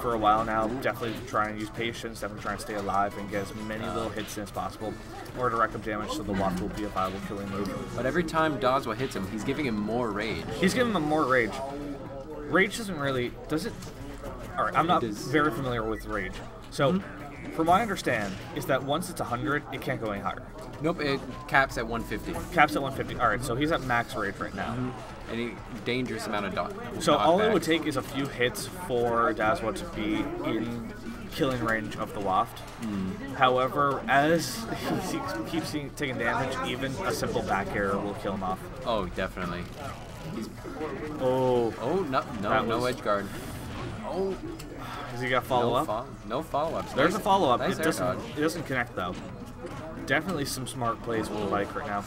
for a while now. Definitely trying to use patience. Definitely trying to stay alive and get as many little hits in as possible, or to rack up damage so the waft will be a viable killing move. But every time Dazwa hits him, he's giving him more rage. He's giving him more rage. Rage doesn't really does it. All right, I'm not very familiar with rage. So, hmm? from what I understand, is that once it's 100, it can't go any higher. Nope, it caps at 150. Caps at 150. All right, so he's at max rage right now. Mm-hmm. Any dangerous amount of dot. So all it would take is a few hits for Dazwa to be in killing range of the waft. Hmm. However, as he keeps taking damage, even a simple back air will kill him off. Oh, definitely. He's... Oh. Oh, no, no, That no was- edge guard. Oh. Has he got follow no up? fo- no follow ups. There's a follow up. Nice it doesn't. dodge. It doesn't connect though. Definitely some smart plays with the bike right now.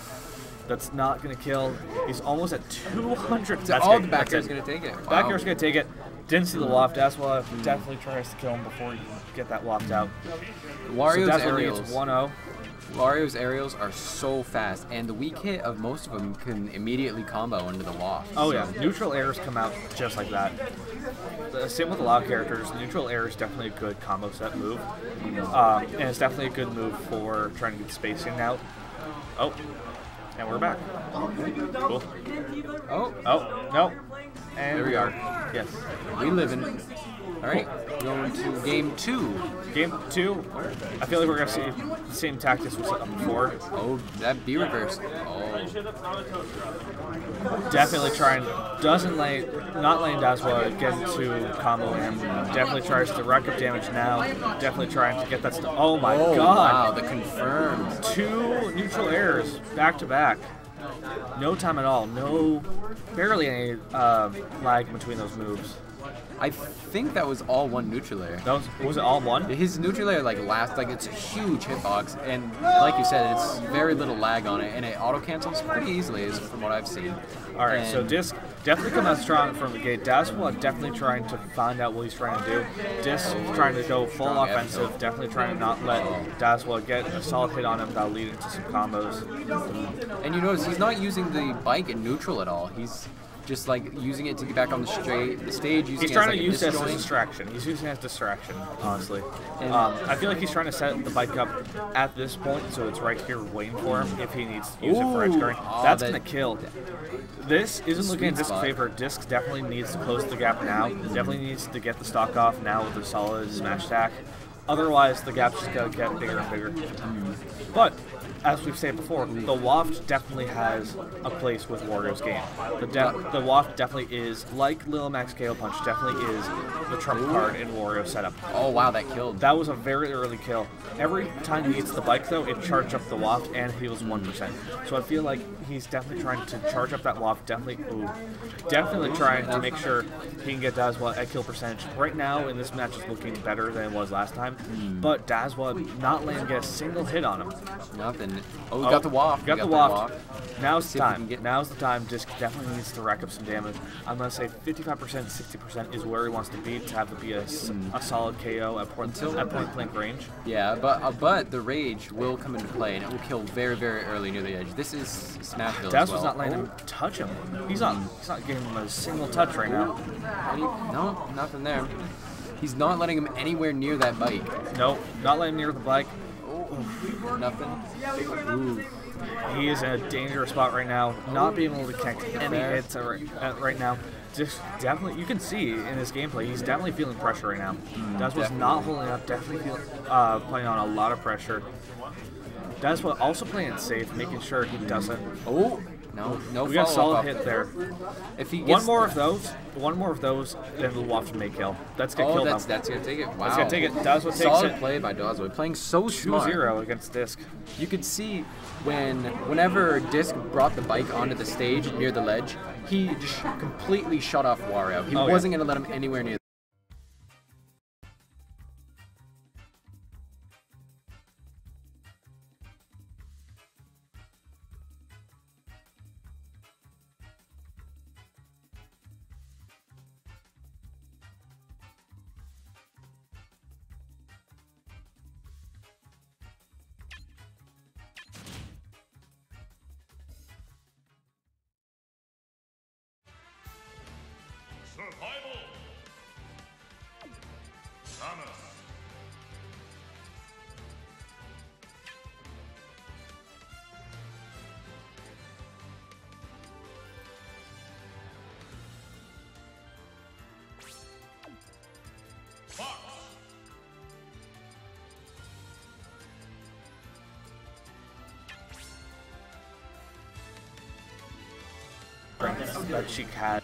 That's not gonna kill. He's almost at 200. So That's all good, the back that's air's gonna take it. Back Wow. air's gonna take it. Didn't see the loft. waft. Dazwa definitely tries to kill him before you get that waft out. Wario's so aerials. 1-0. Wario's aerials are so fast, and the weak hit of most of them can immediately combo into the waft. Oh so- yeah, neutral airs come out just like that. The same with a lot of characters. Neutral air is definitely a good combo set move, um, and it's definitely a good move for trying to get spacing out. Oh, and we're back. Cool. Oh, oh, no. And There we are. Yes. We live in. All right, going to game two. Game two. I feel like we're gonna see the same tactics we set up before. Oh, that B reverse. Oh. Definitely trying, doesn't lay, not letting Dazwa get into combo him. Definitely tries to rack up damage now. Definitely trying to get that stuff. Oh my Oh, god. wow, the confirmed. Two neutral airs back to back. No time at all. No, barely any uh, lag between those moves. I think that was all one neutral air. That was, was it all one? His neutral air like last like it's a huge hitbox, and like you said, it's very little lag on it, and it auto cancels pretty easily, is from what I've seen. All right, so Disc definitely come out strong from the gate. Dazwa definitely trying to find out what he's trying to do. Disc trying to go full Strong offensive, episode. definitely trying to not let Dazwa get a solid hit on him without leading to some combos. And you notice he's not using the bike in neutral at all. He's just like using it to get back on the straight the stage. Using He's it trying as, like, to use this as a distraction. He's using it as distraction, honestly. Um, I feel like he's trying to set the bike up at this point, so it's right here waiting for him if he needs to use it for edge guarding. Oh, That's that- gonna kill. This isn't looking at Disc's spot. favor. Disc definitely needs to close the gap now. Definitely needs to get the stock off now with a solid smash attack. Otherwise, the gap's just gonna get bigger and bigger. But as we've said before, the Waft definitely has a place with Wario's game. The de- the Waft definitely is like Little Mac's KO Punch. Definitely is the trump card in Wario's setup. Oh wow, that killed. That was a very early kill. Every time he hits the bike though, it charged up the Waft and heals one percent. So I feel like he's definitely trying to charge up that Waft. Definitely, ooh, definitely trying to make sure he can get Dazwa at kill percentage. Right now in this match is looking better than it was last time, hmm. but Dazwa not letting him get a single hit on him. Nothing. Oh, we got the waft. Got, We the got waft. Now's the See if we time. get- Now's the time. Disc definitely needs to rack up some damage. I'm gonna say 55%, 60% is where he wants to be to have it be a, Hmm. a solid KO at point, at point blank range. Yeah, but uh, but the rage will come into play, and it will kill very very early near the edge. This is Smashville Daz as well. was not letting Oh. him touch him. He's not. He's not giving him a single touch right now. No, nothing there. He's not letting him anywhere near that bike. Nope, not letting him near the bike. Nothing. Ooh. He is in a dangerous spot right now. Not being able to connect any hits right, right now. Just definitely, you can see in his gameplay, he's definitely feeling pressure right now. Daz was not holding up. Definitely feeling, uh, playing on a lot of pressure. Daz was also playing it safe, making sure he doesn't. Oh, no, no We got a solid hit there. If he one more of those, one more of those, then the Waft may kill. That's gonna Oh, kill that's them. that's gonna take it. Wow. That's gonna take it. Dazwa takes Solid it. play by Dazwa, playing so smart. 2-0 against Disc. You could see when whenever Disc brought the bike onto the stage near the ledge, he just completely shut off Wario. He Oh, wasn't gonna let him anywhere near. Sheik had.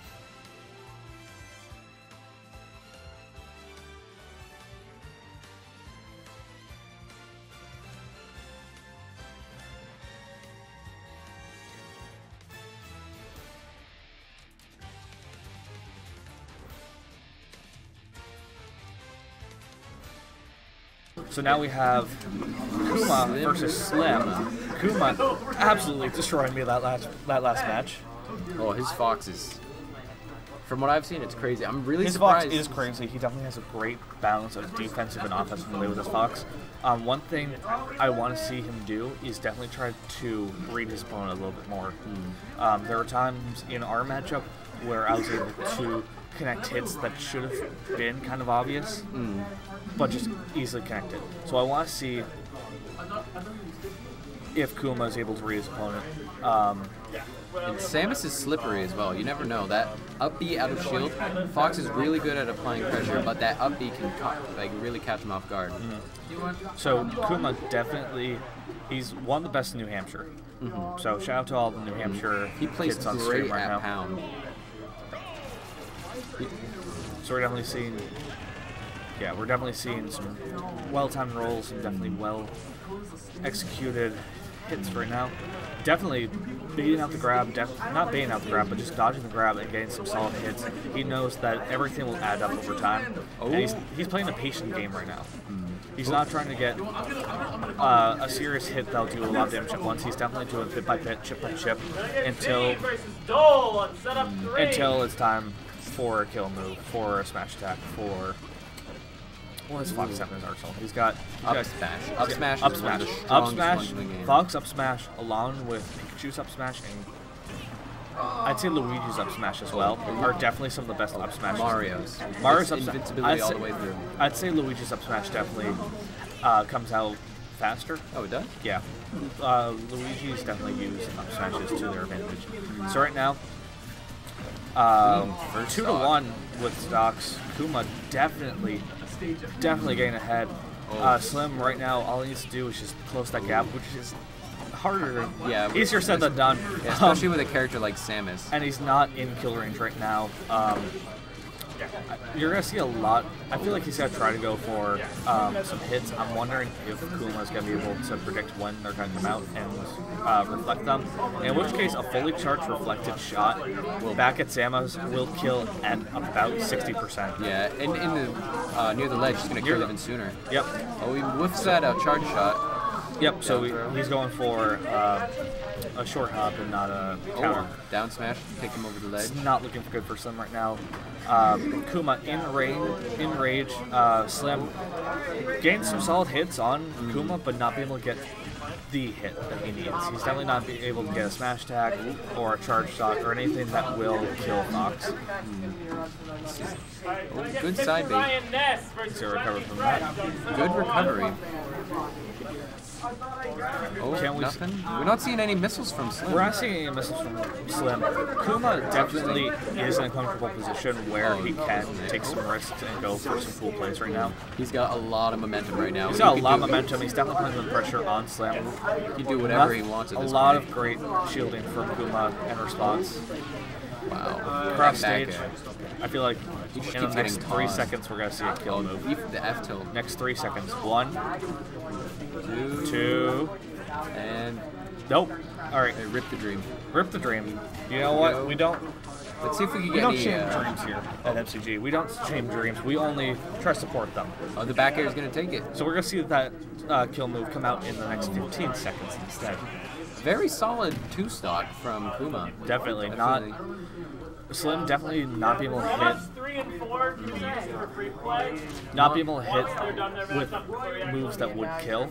So now we have Kuma versus Slim. Kuma absolutely destroying me that last that last match. Oh, his Fox is. From what I've seen, it's crazy. I'm really his surprised. Fox is crazy. He definitely has a great balance of defensive and offensive play with his Fox. Um, one thing I want to see him do is definitely try to read his opponent a little bit more. Um, there were times in our matchup where I was able to connect hits that should have been kind of obvious, but just easily connected. So I want to see if Kuma is able to read his opponent. Um, And Samus is slippery as well. You never know. That up B out of shield, Fox is really good at applying pressure, but that up B can ca- like really catch him off guard. Mm-hmm. So Kuma definitely, he's one of the best in New Hampshire. Mm-hmm. So shout out to all the New Hampshire He plays kids on great stream right now. pound. So we're definitely seeing, yeah, we're definitely seeing some well-timed rolls and definitely well executed hits right now. Definitely beating out the grab, def- not beating out the grab, but just dodging the grab and getting some solid hits. He knows that everything will add up over time. And he's, he's playing a patient game right now. He's not trying to get uh, a serious hit that'll do a lot of damage at once. He's definitely doing bit by bit, chip by chip, until League versus Dole on setup three. until it's time for a kill move, for a smash attack, for what does Fox have in his arsenal? He's got he's Up got- smash. Up smash up is smash, up smash, ones in the game. Fox up smash, along with Pikachu's up smash and I'd say Luigi's up smash as well are definitely some of the best up smashes. Mario's. Mario's up smash. invincibility I'd all the way through. I'd say Luigi's up smash definitely uh, comes out faster. Oh, it does? Yeah. Uh, Luigi's definitely use up smashes to their advantage. So right now, um, two to one with stocks. Kuma definitely, definitely getting ahead. Uh, Slim right now, all he needs to do is just close that gap, which is harder. Yeah, easier said than done. Yeah, especially Um, with a character like Samus. and he's not in kill range right now. Um, you're gonna see a lot. I feel like he's gonna try to go for um, some hits. I'm wondering if Kuma's gonna be able to predict when they're gonna come out and uh, reflect them. In which case, a fully charged reflected shot back at Samus will kill at about 60%. Yeah, and in the uh, near the ledge, he's gonna kill You're- even sooner. Yep. Oh, he whiffs that uh, charge shot. Yep. So he's going for uh, a short hop and not a counter. Oh, down smash, take him over the ledge. It's not looking good for Slim right now. Um, Kuma in rage, in rage. Uh, Slim gained some solid hits on Kuma, but not being able to get the hit that he needs. He's definitely not be able to get a smash attack or a charge shot or anything that will kill Fox. Oh, good side bait. Ryan Ness versus He's gonna recover from that. Good recovery. Oh, Can we- nothing? We're not seeing any missiles from Slim. We're not seeing any missiles from Slim. Kuma definitely is in a comfortable position where he can take some risks and go for some cool plays right now. He's got a lot of momentum right now. He's got a lot of momentum. He's definitely putting the pressure on Slim. He can do whatever he wants at A lot point. of great shielding from Kuma in response. Wow. Cross stage. I feel like in the next three paused. seconds we're gonna see a kill Oh, move. F- the F tilt. Next three seconds. One, Two. two, And nope. All right, they rip the dream. rip the dream. You know what? We don't. Let's see if we can We get don't any. shame Uh, dreams here at MCG. We don't shame dreams. We only try to support them. oh, the back air is gonna take it. So we're gonna see that uh, kill move come out in the next 15 seconds instead. Very solid two stock from Kuma. Definitely not. Definitely. Slim definitely not being able to hit three and four be used for free play. not be able to hit Once they're done their with matchup before you moves that would kill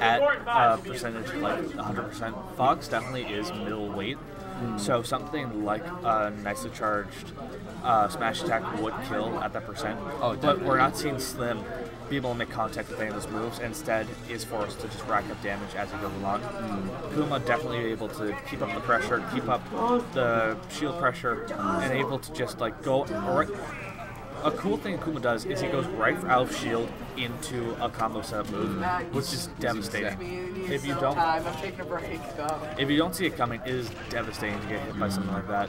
at four and five a should be percentage like 100%. Fox definitely is middleweight, so something like a nicely charged uh, smash attack would kill at that percent. Oh, but we're not seeing Slim be able to make contact with any of those moves. Instead, is forced to just rack up damage as he goes along. Hmm. Kuma definitely able to keep up the pressure, keep up the shield pressure, and able to just like go right. A cool thing Kuma does is he goes right out of shield into a combo setup move, which is devastating. If you don't, Time. I'm taking a break. Go. if you don't see it coming, it is devastating to get hit by something like that.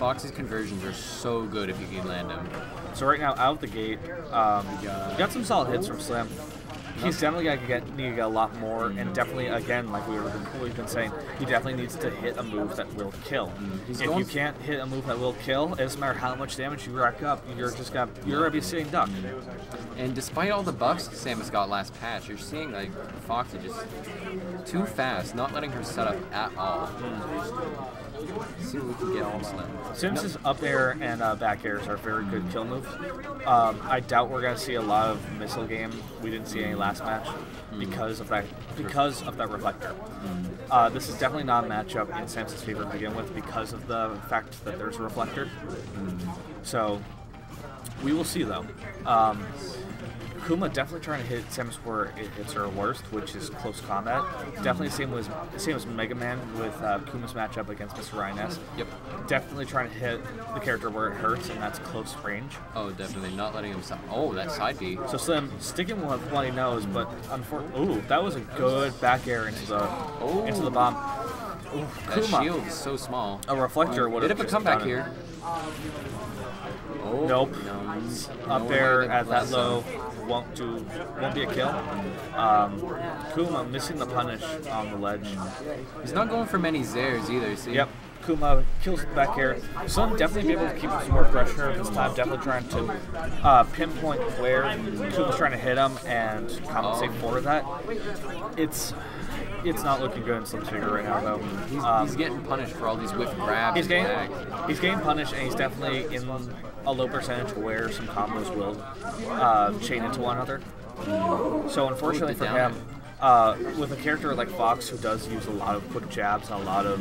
Fox's conversions are so good if you can land them. So right now, out the gate, um, we got some solid hits from Slim. He's definitely got to get need to get a lot more, and definitely again, like we were we've been saying, he definitely needs to hit a move that will kill. Mm-hmm. He's if you can't hit a move that will kill, it doesn't matter how much damage you rack up, you're just gonna you're gonna be sitting duck. Mm-hmm. And despite all the buffs Samus got last patch, you're seeing like Fox is just too fast, not letting her set up at all. Mm-hmm. See what we can get on Slim. Samus's up air and uh, back airs are very good kill moves. Um, I doubt we're gonna see a lot of missile game. We didn't see any last match because of that because of that reflector. Uh, this is definitely not a matchup in Samus's favor to begin with because of the fact that there's a reflector. So we will see though. Um, Kuma definitely trying to hit Samus where it hits her worst, which is close combat. Definitely the same as same as Mega Man with uh, Kuma's matchup against Mr. Ryan S. Yep. Definitely trying to hit the character where it hurts, and that's close range. Oh, definitely not letting him. Stop. Oh, that side B. So Slim sticking with what he knows, but unfortunately, ooh, that was a good back air into the into the bomb. Ooh, That Kuma. shield is so small. A reflector would Bit have of a comeback here. Oh, Nope. No, Up no there at that low him. Won't do won't be a kill. Um, Kuma missing the punish on the ledge. He's not going for many Zairs either, see? Yep. Kuma kills back air. Sun definitely be able to keep some more pressure this time. Definitely trying to uh, pinpoint where Kuma's trying to hit him and compensate for that. It's it's not looking good in Slim's favor right now though. He's, Um, he's getting punished for all these whiff grabs. He's getting he's getting punished, and he's definitely in a low percentage where some combos will uh, chain into one another. So unfortunately for him, uh, with a character like Fox who does use a lot of quick jabs and a lot of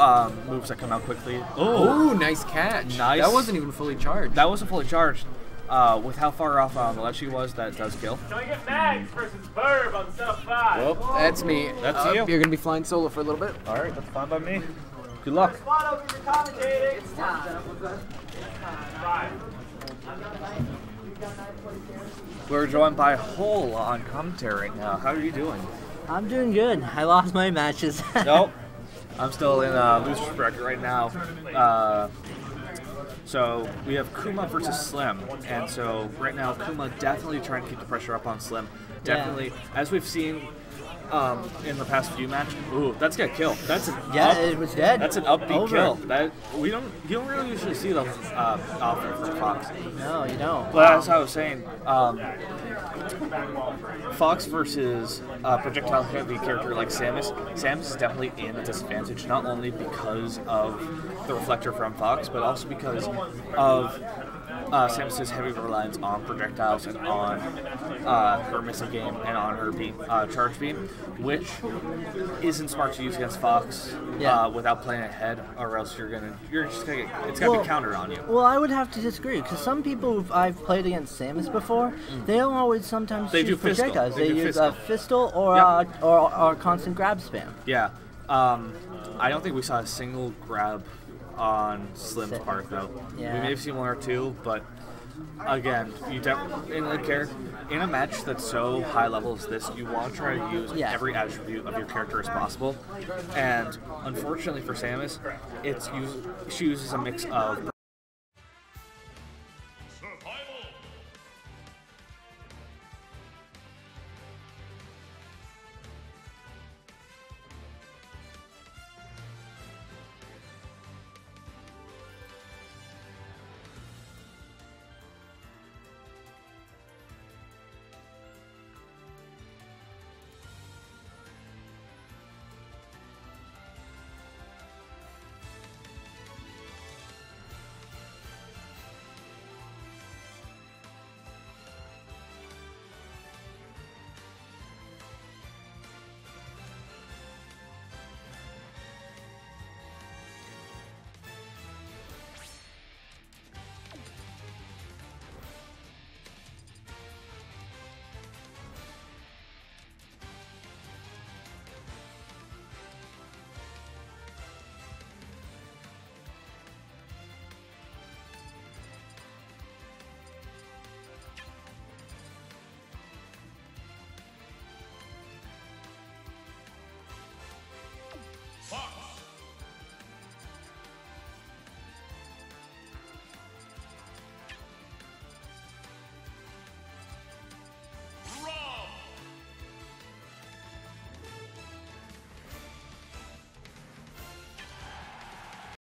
um, moves that come out quickly. Oh, nice catch. Nice. That wasn't even fully charged. That wasn't fully charged. Uh, with how far off on the ledge he was, that does kill. Can I get Mags versus Burb on setup five? That's me. That's Uh, you. You're gonna be flying solo for a little bit. All right, that's fine by me. Good luck. Spot open for commentating. It's time. We're joined by Hole on commentary right now. How are you doing? I'm doing good. I lost my matches. nope. I'm still in uh, loser's bracket right now. Uh, so we have Kuma versus Slim, and so right now Kuma definitely trying to keep the pressure up on Slim. Yeah. Definitely, as we've seen um, in the past few matches. Ooh, that's got kill. That's an Yeah, up- it was dead. That's an up B Over. kill. That we don't you don't really usually see those uh, often for Fox. No, you don't. But as I was saying, um, Fox versus a projectile heavy character like Samus, Samus is definitely in a disadvantage, not only because of the reflector from Fox, but also because of uh, Samus's heavy reliance on projectiles and on uh, her missile game and on her beam, uh, charge beam, which isn't smart to use against Fox Yeah. uh, without playing ahead, or else you're gonna you're just gonna get, it's gonna Well- be countered on you. Well, I would have to disagree because some people I've played against Samus before, they don't always sometimes Mm. They use do projectiles. They They, use a fistal or, Yep. uh, or or constant grab spam. Yeah. Um, I don't think we saw a single grab on Slim's part though. Yeah. We may have seen one or two, but again, you definitely in a in a match that's so high level as this, you want to try to use Yeah. every attribute of your character as possible. And unfortunately for Samus, it's use, she uses a mix of